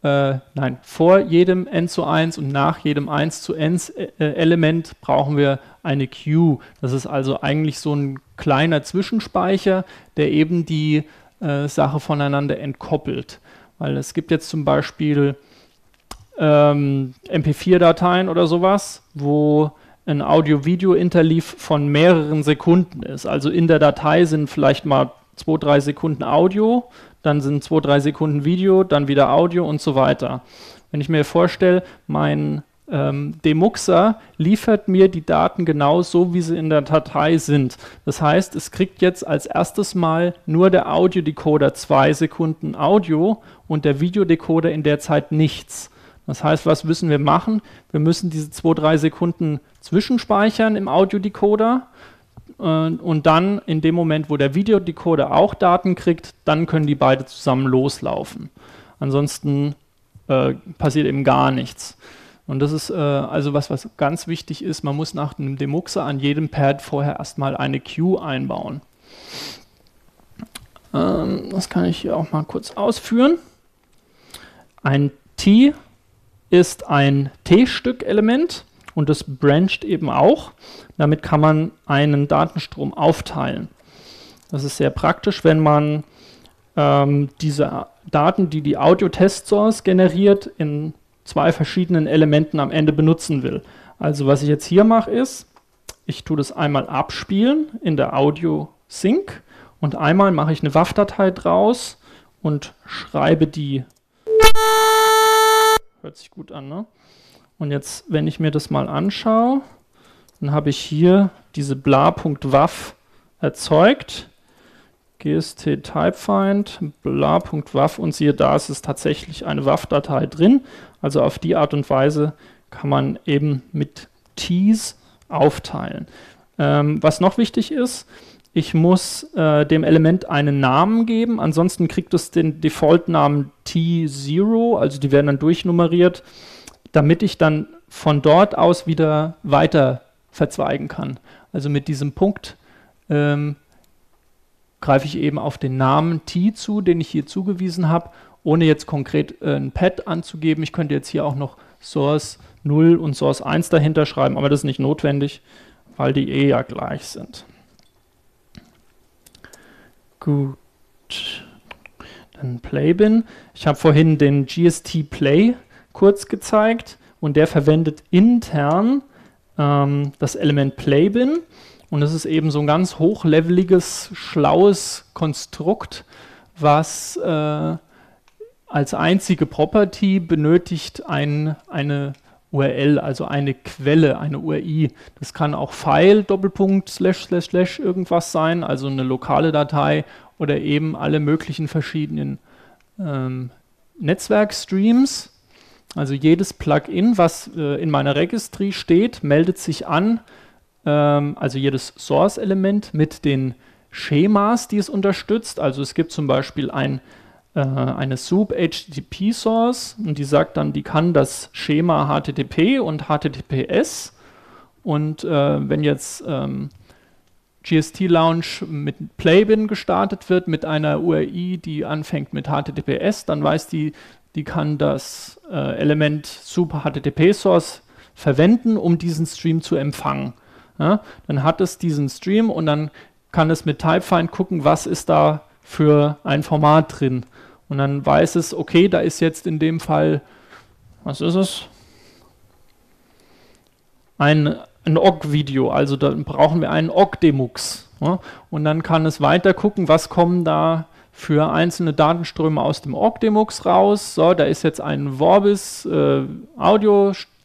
äh, nein, vor jedem n zu 1 und nach jedem 1 zu n äh, Element brauchen wir eine Queue. Das ist also eigentlich so ein kleiner Zwischenspeicher, der eben die äh, Sache voneinander entkoppelt. Weil es gibt jetzt zum Beispiel ähm, MP4-Dateien oder sowas, wo ein Audio-Video-Interleave von mehreren Sekunden ist. Also in der Datei sind vielleicht mal zwei, drei Sekunden Audio, dann sind zwei, drei Sekunden Video, dann wieder Audio und so weiter. Wenn ich mir vorstelle, mein ähm, Demuxer liefert mir die Daten genau so, wie sie in der Datei sind. Das heißt, es kriegt jetzt als erstes Mal nur der Audiodecoder zwei Sekunden Audio und der Videodecoder in der Zeit nichts. Das heißt, was müssen wir machen? Wir müssen diese zwei, drei Sekunden zwischenspeichern im Audiodecoder und dann in dem Moment, wo der Videodecoder auch Daten kriegt, dann können die beide zusammen loslaufen. Ansonsten äh, passiert eben gar nichts. Und das ist äh, also was, was ganz wichtig ist. Man muss nach einem Demuxer an jedem Pad vorher erstmal eine Queue einbauen. Ähm, das kann ich hier auch mal kurz ausführen. Ein T ist ein T-Stück-Element und das brancht eben auch. Damit kann man einen Datenstrom aufteilen. Das ist sehr praktisch, wenn man ähm, diese Daten, die die Audio-Test-Source generiert, in zwei verschiedenen Elementen am Ende benutzen will. Also was ich jetzt hier mache ist, ich tue das einmal abspielen in der Audio-Sync und einmal mache ich eine WAV-Datei draus und schreibe die. Hört sich gut an, ne? Und jetzt, wenn ich mir das mal anschaue, dann habe ich hier diese bla.wav erzeugt. Gst typefind bla.wav und siehe da, es ist tatsächlich eine WAV-Datei drin. Also auf die Art und Weise kann man eben mit Tees aufteilen. Ähm, was noch wichtig ist, ich muss äh, dem Element einen Namen geben, ansonsten kriegt es den Default-Namen T0, also die werden dann durchnummeriert damit ich dann von dort aus wieder weiter verzweigen kann. Also mit diesem Punkt ähm, greife ich eben auf den Namen T zu, den ich hier zugewiesen habe, ohne jetzt konkret äh, ein Pad anzugeben. Ich könnte jetzt hier auch noch Source 0 und Source 1 dahinter schreiben, aber das ist nicht notwendig, weil die eh ja gleich sind. Gut. Dann Playbin. Ich habe vorhin den GST Play kurz gezeigt und der verwendet intern ähm, das Element Playbin und das ist eben so ein ganz hochleveliges, schlaues Konstrukt, was äh, als einzige Property benötigt ein, eine URL, also eine Quelle, eine URI. Das kann auch File, Doppelpunkt, slash, slash, slash irgendwas sein, also eine lokale Datei oder eben alle möglichen verschiedenen ähm, Netzwerkstreams. Also jedes Plugin, was äh, in meiner Registry steht, meldet sich an, ähm, also jedes Source-Element mit den Schemas, die es unterstützt. Also es gibt zum Beispiel ein, äh, eine Soup HTTP Source und die sagt dann, die kann das Schema HTTP und HTTPS. Und äh, wenn jetzt ähm, GST Launch mit Playbin gestartet wird, mit einer URI, die anfängt mit HTTPS, dann weiß die, die kann das äh, Element Super HTTP Source verwenden, um diesen Stream zu empfangen. Ja, dann hat es diesen Stream und dann kann es mit Typefind gucken, was ist da für ein Format drin. Und dann weiß es, okay, da ist jetzt in dem Fall, was ist es? Ein, ein OGG-Video, also da brauchen wir einen OGG-Demux. Ja? Und dann kann es weiter gucken, was kommen da für einzelne Datenströme aus dem Org-Demux raus. So, da ist jetzt ein Vorbis äh,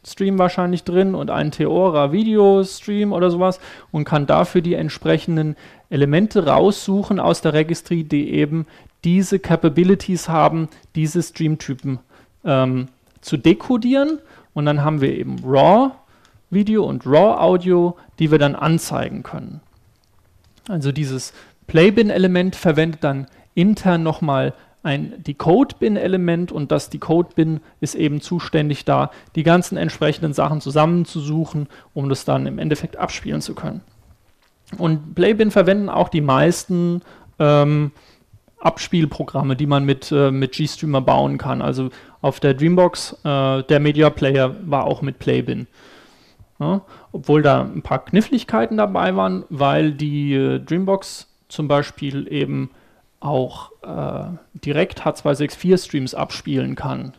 Audio-Stream wahrscheinlich drin und ein Theora Video-Stream oder sowas und kann dafür die entsprechenden Elemente raussuchen aus der Registry, die eben diese Capabilities haben, diese Streamtypen ähm, zu dekodieren. Und dann haben wir eben RAW Video und RAW Audio, die wir dann anzeigen können. Also dieses Playbin-Element verwendet dann intern nochmal ein Decode-Bin-Element und das Decode-Bin ist eben zuständig da, die ganzen entsprechenden Sachen zusammenzusuchen, um das dann im Endeffekt abspielen zu können. Und Playbin verwenden auch die meisten ähm, Abspielprogramme, die man mit, äh, mit GStreamer bauen kann. Also auf der Dreambox, äh, der Media Player war auch mit Playbin. Ja, obwohl da ein paar Kniffligkeiten dabei waren, weil die äh, Dreambox zum Beispiel eben auch äh, direkt H264-Streams abspielen kann.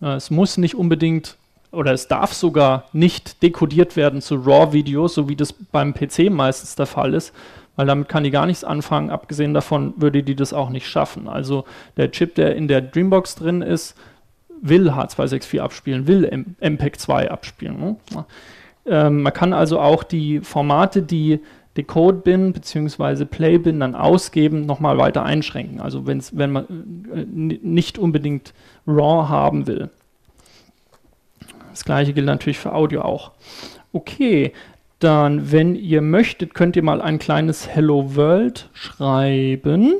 Äh, es muss nicht unbedingt oder es darf sogar nicht dekodiert werden zu RAW-Videos, so wie das beim PC meistens der Fall ist, weil damit kann die gar nichts anfangen. Abgesehen davon würde die das auch nicht schaffen. Also der Chip, der in der Dreambox drin ist, will H264 abspielen, will MPEG 2 abspielen. Ne? Ähm, man kann also auch die Formate, die Decode-Bin bzw. Play-Bin dann ausgeben, nochmal weiter einschränken. Also wenn's, wenn man äh, nicht unbedingt RAW haben will. Das gleiche gilt natürlich für Audio auch. Okay, Dann, wenn ihr möchtet, könnt ihr mal ein kleines Hello World schreiben.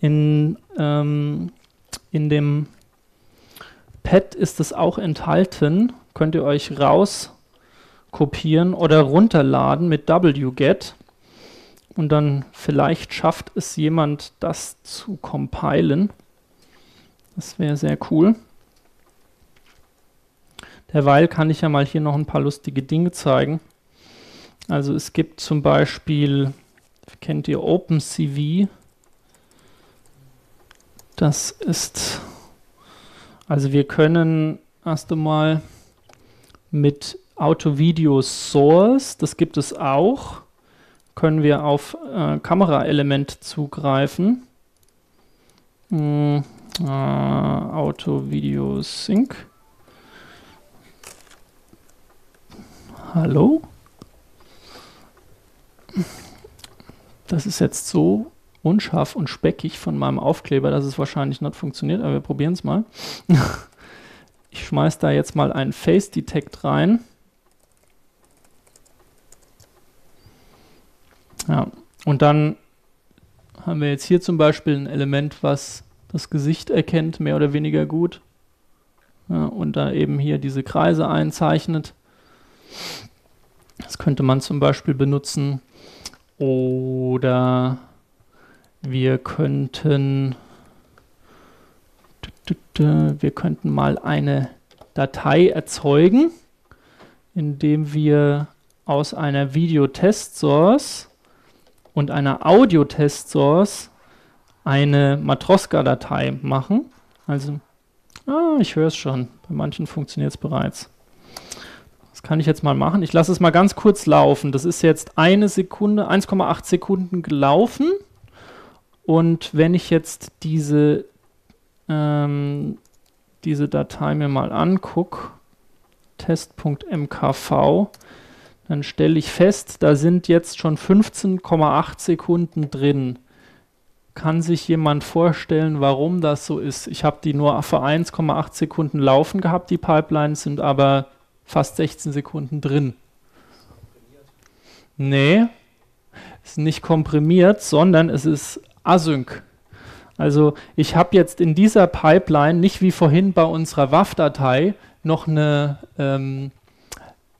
In, ähm, in dem Pad ist es auch enthalten. Könnt ihr euch raus kopieren oder runterladen mit wget. Und dann vielleicht schafft es jemand, das zu compilen. Das wäre sehr cool. Derweil kann ich ja mal hier noch ein paar lustige Dinge zeigen. Also es gibt zum Beispiel, kennt ihr OpenCV? Das ist, also wir können erst einmal mit Auto Video Source, das gibt es auch, können wir auf äh, Kameraelement zugreifen. Hm, äh, Auto Video Sync. Hallo? Das ist jetzt so unscharf und speckig von meinem Aufkleber, dass es wahrscheinlich nicht funktioniert, aber wir probieren es mal. *laughs* ich schmeiße da jetzt mal einen Face Detect rein. Ja, und dann haben wir jetzt hier zum Beispiel ein Element, was das Gesicht erkennt, mehr oder weniger gut. Ja, und da eben hier diese Kreise einzeichnet. Das könnte man zum Beispiel benutzen. Oder wir könnten, wir könnten mal eine Datei erzeugen, indem wir aus einer Video-Test-Source und einer Audio-Test-Source eine Matroska-Datei machen. Also, ah, ich höre es schon. Bei manchen funktioniert es bereits kann ich jetzt mal machen. Ich lasse es mal ganz kurz laufen. Das ist jetzt eine Sekunde, 1,8 Sekunden gelaufen. Und wenn ich jetzt diese, ähm, diese Datei mir mal angucke, test.mkv, dann stelle ich fest, da sind jetzt schon 15,8 Sekunden drin. Kann sich jemand vorstellen, warum das so ist? Ich habe die nur für 1,8 Sekunden laufen gehabt, die Pipelines sind aber fast 16 Sekunden drin. Nee, ist nicht komprimiert, sondern es ist async. Also ich habe jetzt in dieser Pipeline nicht wie vorhin bei unserer WAV-Datei noch eine, ähm,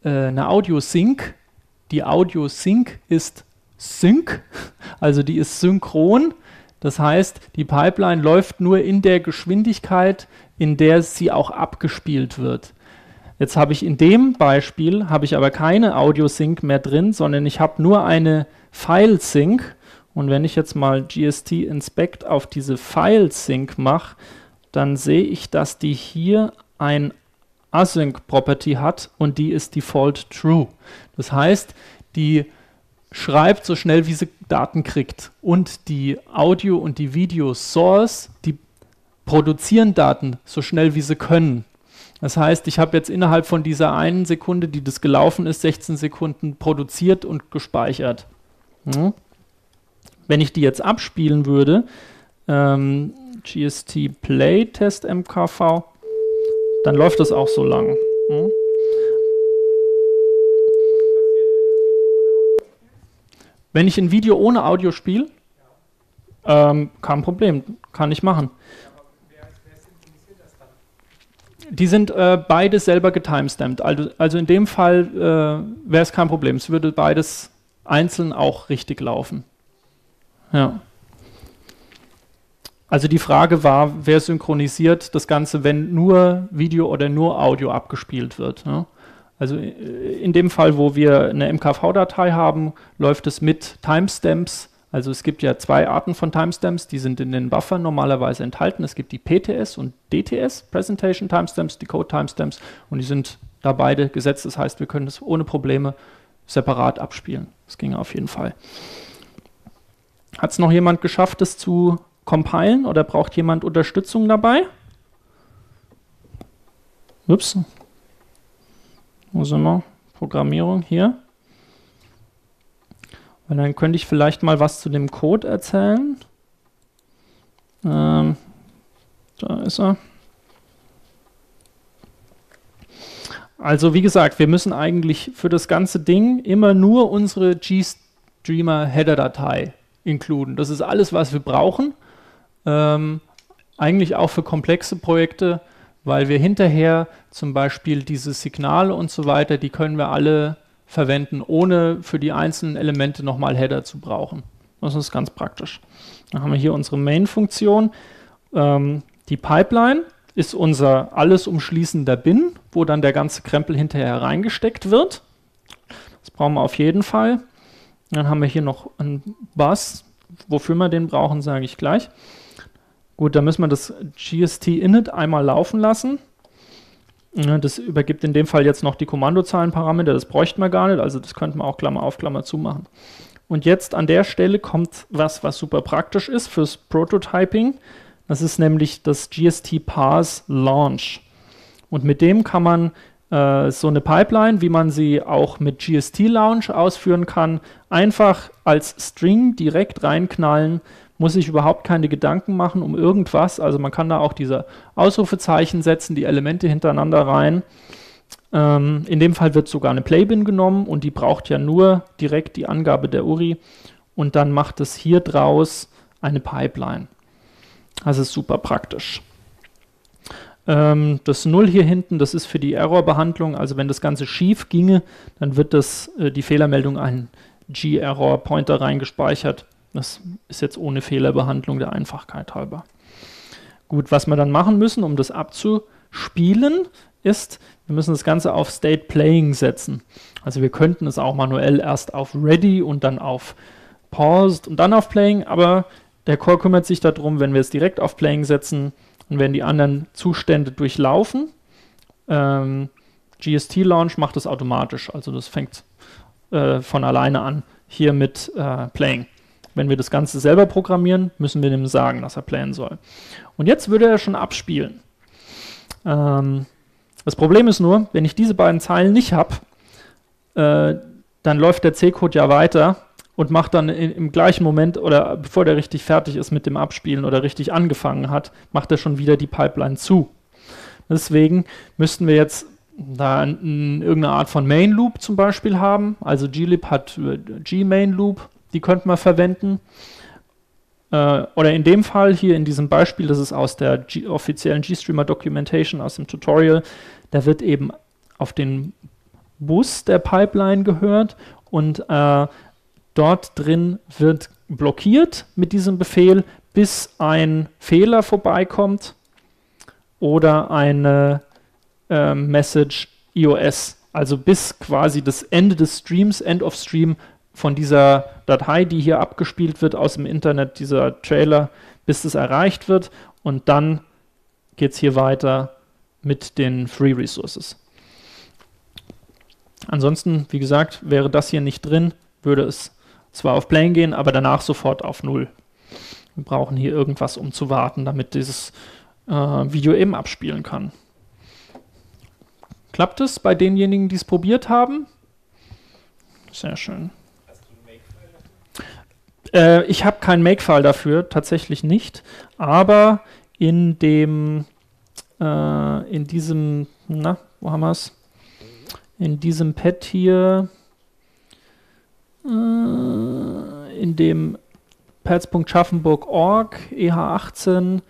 äh, eine Audio-Sync. Die Audio-Sync ist Sync, *laughs* also die ist synchron. Das heißt, die Pipeline läuft nur in der Geschwindigkeit, in der sie auch abgespielt wird. Jetzt habe ich in dem Beispiel, habe ich aber keine Audio-Sync mehr drin, sondern ich habe nur eine File-Sync. Und wenn ich jetzt mal GST Inspect auf diese File-Sync mache, dann sehe ich, dass die hier ein Async-Property hat und die ist default true. Das heißt, die schreibt so schnell, wie sie Daten kriegt. Und die Audio- und die Video-Source, die produzieren Daten so schnell, wie sie können. Das heißt, ich habe jetzt innerhalb von dieser einen Sekunde, die das gelaufen ist, 16 Sekunden produziert und gespeichert. Hm. Wenn ich die jetzt abspielen würde, ähm, GST Play Test MKV, dann läuft das auch so lang. Hm. Wenn ich ein Video ohne Audio spiele, ähm, kein Problem, kann ich machen. Die sind äh, beide selber getimestamped. Also, also in dem Fall äh, wäre es kein Problem. Es würde beides einzeln auch richtig laufen. Ja. Also die Frage war, wer synchronisiert das Ganze, wenn nur Video oder nur Audio abgespielt wird. Ja? Also äh, in dem Fall, wo wir eine MKV-Datei haben, läuft es mit Timestamps also es gibt ja zwei Arten von Timestamps, die sind in den Buffern normalerweise enthalten. Es gibt die PTS und DTS, Presentation Timestamps, Decode Timestamps, und die sind da beide gesetzt. Das heißt, wir können es ohne Probleme separat abspielen. Das ging auf jeden Fall. Hat es noch jemand geschafft, das zu compilen oder braucht jemand Unterstützung dabei? Ups. Wo sind wir? Programmierung hier. Und dann könnte ich vielleicht mal was zu dem Code erzählen. Ähm, da ist er. Also wie gesagt, wir müssen eigentlich für das ganze Ding immer nur unsere GStreamer Header-Datei inkluden. Das ist alles, was wir brauchen. Ähm, eigentlich auch für komplexe Projekte, weil wir hinterher zum Beispiel diese Signale und so weiter, die können wir alle verwenden, ohne für die einzelnen Elemente nochmal Header zu brauchen. Das ist ganz praktisch. Dann haben wir hier unsere Main-Funktion. Ähm, die Pipeline ist unser alles umschließender Bin, wo dann der ganze Krempel hinterher reingesteckt wird. Das brauchen wir auf jeden Fall. Dann haben wir hier noch einen Bus. Wofür wir den brauchen, sage ich gleich. Gut, dann müssen wir das GST init einmal laufen lassen. Das übergibt in dem Fall jetzt noch die Kommandozahlenparameter, das bräuchten wir gar nicht, also das könnten wir auch Klammer auf Klammer zu machen. Und jetzt an der Stelle kommt was, was super praktisch ist fürs Prototyping. Das ist nämlich das GST Parse Launch. Und mit dem kann man äh, so eine Pipeline, wie man sie auch mit GST Launch ausführen kann, einfach als String direkt reinknallen, muss sich überhaupt keine Gedanken machen um irgendwas. Also man kann da auch diese Ausrufezeichen setzen, die Elemente hintereinander rein. Ähm, in dem Fall wird sogar eine Playbin genommen und die braucht ja nur direkt die Angabe der URI und dann macht es hier draus eine Pipeline. Das ist super praktisch. Ähm, das Null hier hinten, das ist für die Errorbehandlung. Also wenn das Ganze schief ginge, dann wird das, äh, die Fehlermeldung ein G-Error-Pointer reingespeichert. Das ist jetzt ohne Fehlerbehandlung der Einfachkeit halber. Gut, was wir dann machen müssen, um das abzuspielen, ist, wir müssen das Ganze auf State Playing setzen. Also wir könnten es auch manuell erst auf Ready und dann auf Paused und dann auf Playing, aber der Core kümmert sich darum, wenn wir es direkt auf Playing setzen, dann werden die anderen Zustände durchlaufen. Ähm, GST Launch macht das automatisch, also das fängt äh, von alleine an hier mit äh, Playing. Wenn wir das Ganze selber programmieren, müssen wir dem sagen, dass er playen soll. Und jetzt würde er schon abspielen. Ähm, das Problem ist nur, wenn ich diese beiden Zeilen nicht habe, äh, dann läuft der C-Code ja weiter und macht dann in, im gleichen Moment oder bevor der richtig fertig ist mit dem Abspielen oder richtig angefangen hat, macht er schon wieder die Pipeline zu. Deswegen müssten wir jetzt da in, irgendeine Art von Main Loop zum Beispiel haben. Also glib hat äh, Gmain Loop, die könnten wir verwenden. Äh, oder in dem Fall hier in diesem Beispiel, das ist aus der G offiziellen GStreamer Documentation aus dem Tutorial, da wird eben auf den Bus der Pipeline gehört und äh, Dort drin wird blockiert mit diesem Befehl, bis ein Fehler vorbeikommt oder eine äh, Message iOS, also bis quasi das Ende des Streams, End of Stream von dieser Datei, die hier abgespielt wird aus dem Internet, dieser Trailer, bis es erreicht wird und dann geht es hier weiter mit den Free Resources. Ansonsten, wie gesagt, wäre das hier nicht drin, würde es zwar auf Playing gehen, aber danach sofort auf Null. Wir brauchen hier irgendwas, um zu warten, damit dieses äh, Video eben abspielen kann. Klappt es bei denjenigen, die es probiert haben? Sehr schön. Äh, ich habe keinen Makefile dafür, tatsächlich nicht, aber in dem, äh, in diesem, na, wo haben wir es? In diesem Pad hier äh, in dem perz.schaffenburg.org EH18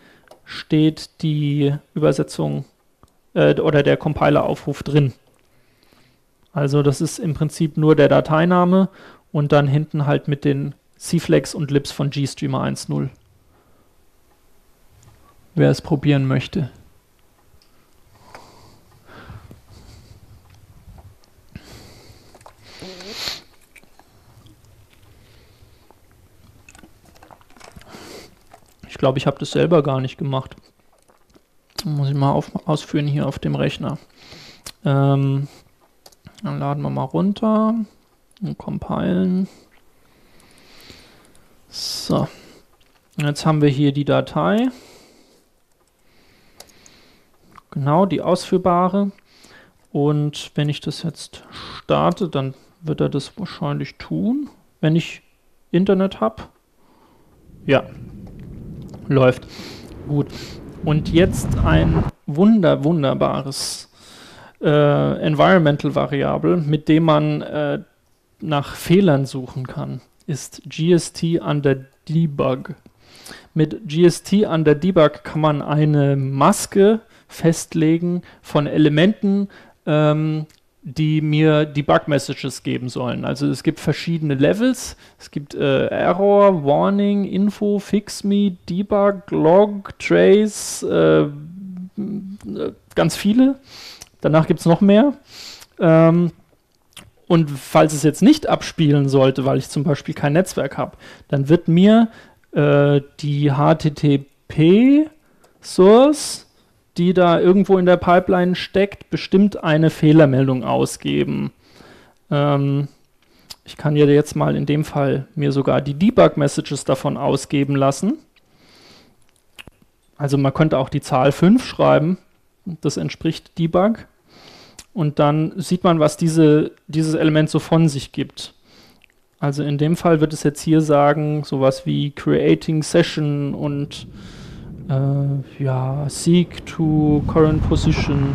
steht die Übersetzung äh, oder der Compiler-Aufruf drin. Also das ist im Prinzip nur der Dateiname und dann hinten halt mit den CFlex und Libs von GStreamer 1.0. Wer es probieren möchte. Ich glaube, ich habe das selber gar nicht gemacht. Muss ich mal auf, ausführen hier auf dem Rechner. Ähm, dann laden wir mal runter und compilen. So. Jetzt haben wir hier die Datei. Genau, die ausführbare. Und wenn ich das jetzt starte, dann wird er das wahrscheinlich tun, wenn ich Internet habe. Ja, Läuft. Gut. Und jetzt ein wunder, wunderbares äh, Environmental Variable, mit dem man äh, nach Fehlern suchen kann, ist GST under Debug. Mit GST under Debug kann man eine Maske festlegen von Elementen, ähm, die mir Debug-Messages geben sollen. Also es gibt verschiedene Levels. Es gibt äh, Error, Warning, Info, Fix Me, Debug, Log, Trace, äh, ganz viele. Danach gibt es noch mehr. Ähm, und falls es jetzt nicht abspielen sollte, weil ich zum Beispiel kein Netzwerk habe, dann wird mir äh, die HTTP-Source, die da irgendwo in der Pipeline steckt, bestimmt eine Fehlermeldung ausgeben. Ähm, ich kann ja jetzt mal in dem Fall mir sogar die Debug-Messages davon ausgeben lassen. Also man könnte auch die Zahl 5 schreiben. Das entspricht Debug und dann sieht man, was diese, dieses Element so von sich gibt. Also in dem Fall wird es jetzt hier sagen, sowas wie Creating Session und äh, ja, Seek to Current Position.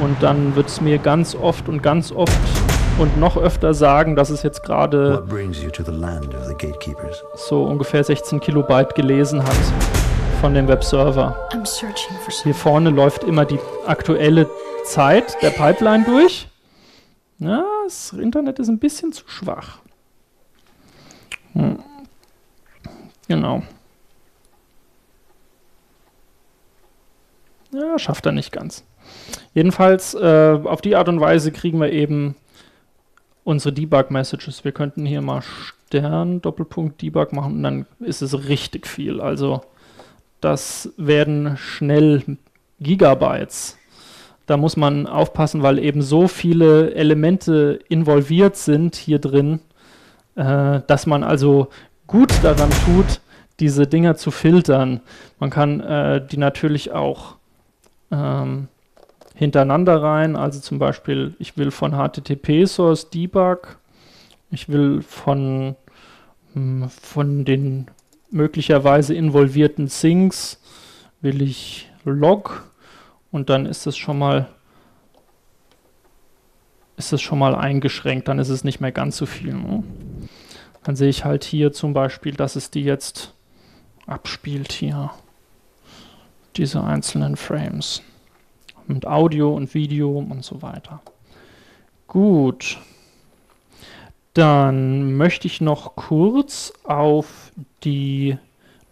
Und dann wird es mir ganz oft und ganz oft und noch öfter sagen, dass es jetzt gerade so ungefähr 16 Kilobyte gelesen hat von dem Webserver. Hier vorne läuft immer die aktuelle Zeit der Pipeline durch. Ja, das Internet ist ein bisschen zu schwach. Hm. Genau. Ja, schafft er nicht ganz. Jedenfalls, äh, auf die Art und Weise kriegen wir eben unsere Debug-Messages. Wir könnten hier mal Stern, Doppelpunkt, Debug machen und dann ist es richtig viel. Also das werden schnell Gigabytes. Da muss man aufpassen, weil eben so viele Elemente involviert sind hier drin, äh, dass man also gut daran tut, diese Dinger zu filtern. Man kann äh, die natürlich auch ähm, hintereinander rein. Also zum Beispiel, ich will von HTTP Source Debug, ich will von, hm, von den möglicherweise involvierten Syncs will ich Log und dann ist es schon mal ist es schon mal eingeschränkt, dann ist es nicht mehr ganz so viel. Ne? Dann sehe ich halt hier zum Beispiel, dass es die jetzt abspielt hier. Diese einzelnen Frames. Mit Audio und Video und so weiter. Gut. Dann möchte ich noch kurz auf die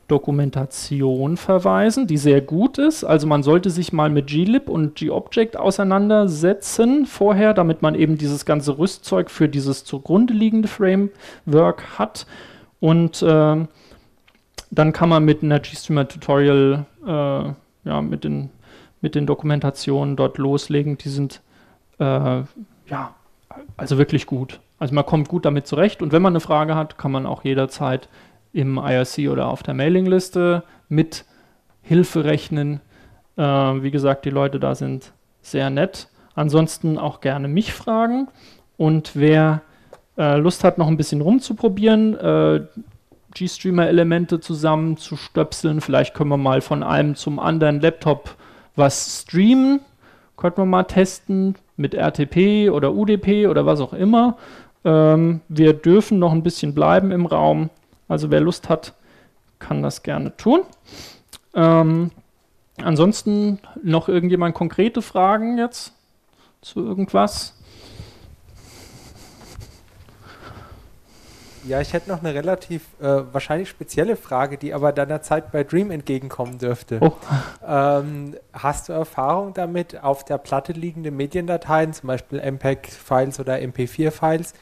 Dokumentation verweisen, die sehr gut ist. Also man sollte sich mal mit glib und gobject auseinandersetzen vorher, damit man eben dieses ganze Rüstzeug für dieses zugrunde liegende Framework hat. Und äh, dann kann man mit einer GStreamer Tutorial, äh, ja, mit den, mit den Dokumentationen dort loslegen. Die sind, äh, ja, also wirklich gut. Also man kommt gut damit zurecht und wenn man eine Frage hat, kann man auch jederzeit im IRC oder auf der Mailingliste mit Hilfe rechnen. Äh, wie gesagt, die Leute da sind sehr nett. Ansonsten auch gerne mich fragen. Und wer äh, Lust hat, noch ein bisschen rumzuprobieren, äh, GStreamer-Elemente zusammenzustöpseln, vielleicht können wir mal von einem zum anderen Laptop was streamen. Könnten wir mal testen mit RTP oder UDP oder was auch immer. Ähm, wir dürfen noch ein bisschen bleiben im Raum. Also wer Lust hat, kann das gerne tun. Ähm, ansonsten noch irgendjemand konkrete Fragen jetzt zu irgendwas? Ja, ich hätte noch eine relativ äh, wahrscheinlich spezielle Frage, die aber deiner Zeit bei Dream entgegenkommen dürfte. Oh. Ähm, hast du Erfahrung damit, auf der Platte liegende Mediendateien, zum Beispiel MPEG-Files oder MP4-Files,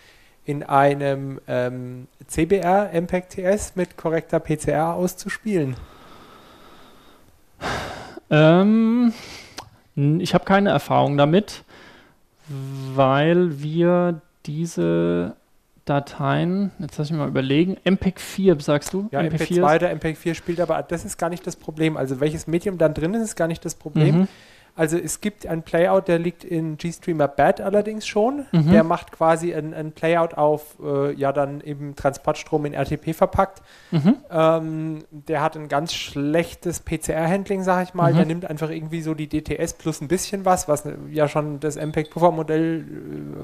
in einem ähm, CBR MPEG-TS mit korrekter PCR auszuspielen? Ähm, ich habe keine Erfahrung damit, weil wir diese Dateien, jetzt lass ich mal überlegen, MPEG 4, sagst du? Ja, MPEG 2 oder MPEG 4 spielt, aber das ist gar nicht das Problem. Also welches Medium dann drin ist, ist gar nicht das Problem. Mhm. Also es gibt einen Playout, der liegt in GStreamer Bad allerdings schon. Mhm. Der macht quasi ein, ein Playout auf, äh, ja dann eben Transportstrom in RTP verpackt. Mhm. Ähm, der hat ein ganz schlechtes PCR-Handling, sage ich mal. Mhm. Der nimmt einfach irgendwie so die DTS plus ein bisschen was, was ja schon das MPEG-Puffer-Modell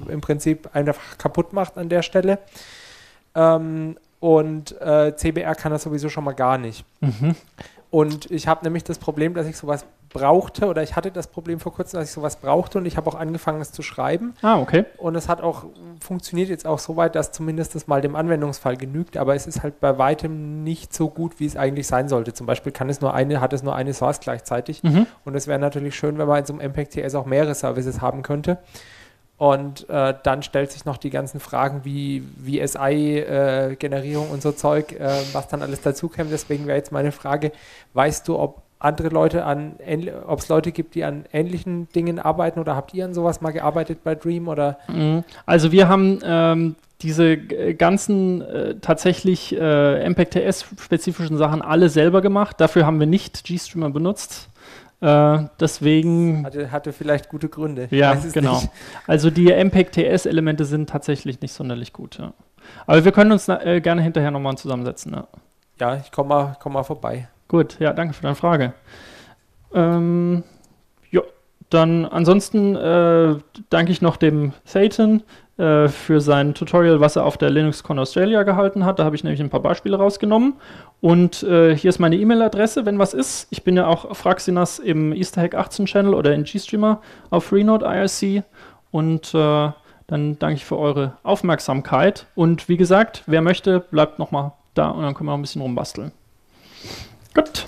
äh, im Prinzip einfach kaputt macht an der Stelle. Ähm, und äh, CBR kann das sowieso schon mal gar nicht. Mhm. Und ich habe nämlich das Problem, dass ich sowas brauchte oder ich hatte das Problem vor kurzem, dass ich sowas brauchte und ich habe auch angefangen, es zu schreiben. Ah, okay. Und es hat auch funktioniert jetzt auch so weit, dass zumindest das mal dem Anwendungsfall genügt, aber es ist halt bei weitem nicht so gut, wie es eigentlich sein sollte. Zum Beispiel kann es nur eine, hat es nur eine Source gleichzeitig mhm. und es wäre natürlich schön, wenn man in so einem MPEG-TS auch mehrere Services haben könnte. Und äh, dann stellt sich noch die ganzen Fragen wie, wie SI-Generierung äh, und so Zeug, äh, was dann alles dazukäme. Deswegen wäre jetzt meine Frage, weißt du, ob andere Leute an, ob es Leute gibt, die an ähnlichen Dingen arbeiten oder habt ihr an sowas mal gearbeitet bei Dream oder? Mhm. Also wir haben ähm, diese ganzen äh, tatsächlich äh, MPEG-TS-spezifischen Sachen alle selber gemacht. Dafür haben wir nicht GStreamer benutzt. Äh, deswegen. Hatte, hatte, vielleicht gute Gründe. Ja, genau. Nicht. *laughs* Also die MPEG-TS-Elemente sind tatsächlich nicht sonderlich gut. Ja. Aber wir können uns äh, gerne hinterher nochmal zusammensetzen. Ja, ja ich komme mal, komm mal vorbei. Gut, ja, danke für deine Frage. Ähm, ja, dann ansonsten äh, danke ich noch dem Satan äh, für sein Tutorial, was er auf der LinuxCon Australia gehalten hat. Da habe ich nämlich ein paar Beispiele rausgenommen. Und äh, hier ist meine E-Mail-Adresse, wenn was ist. Ich bin ja auch Fraxinas im Easter Hack 18 Channel oder in GStreamer auf Freenode IRC. Und äh, dann danke ich für eure Aufmerksamkeit. Und wie gesagt, wer möchte, bleibt nochmal da und dann können wir noch ein bisschen rumbasteln. Gut.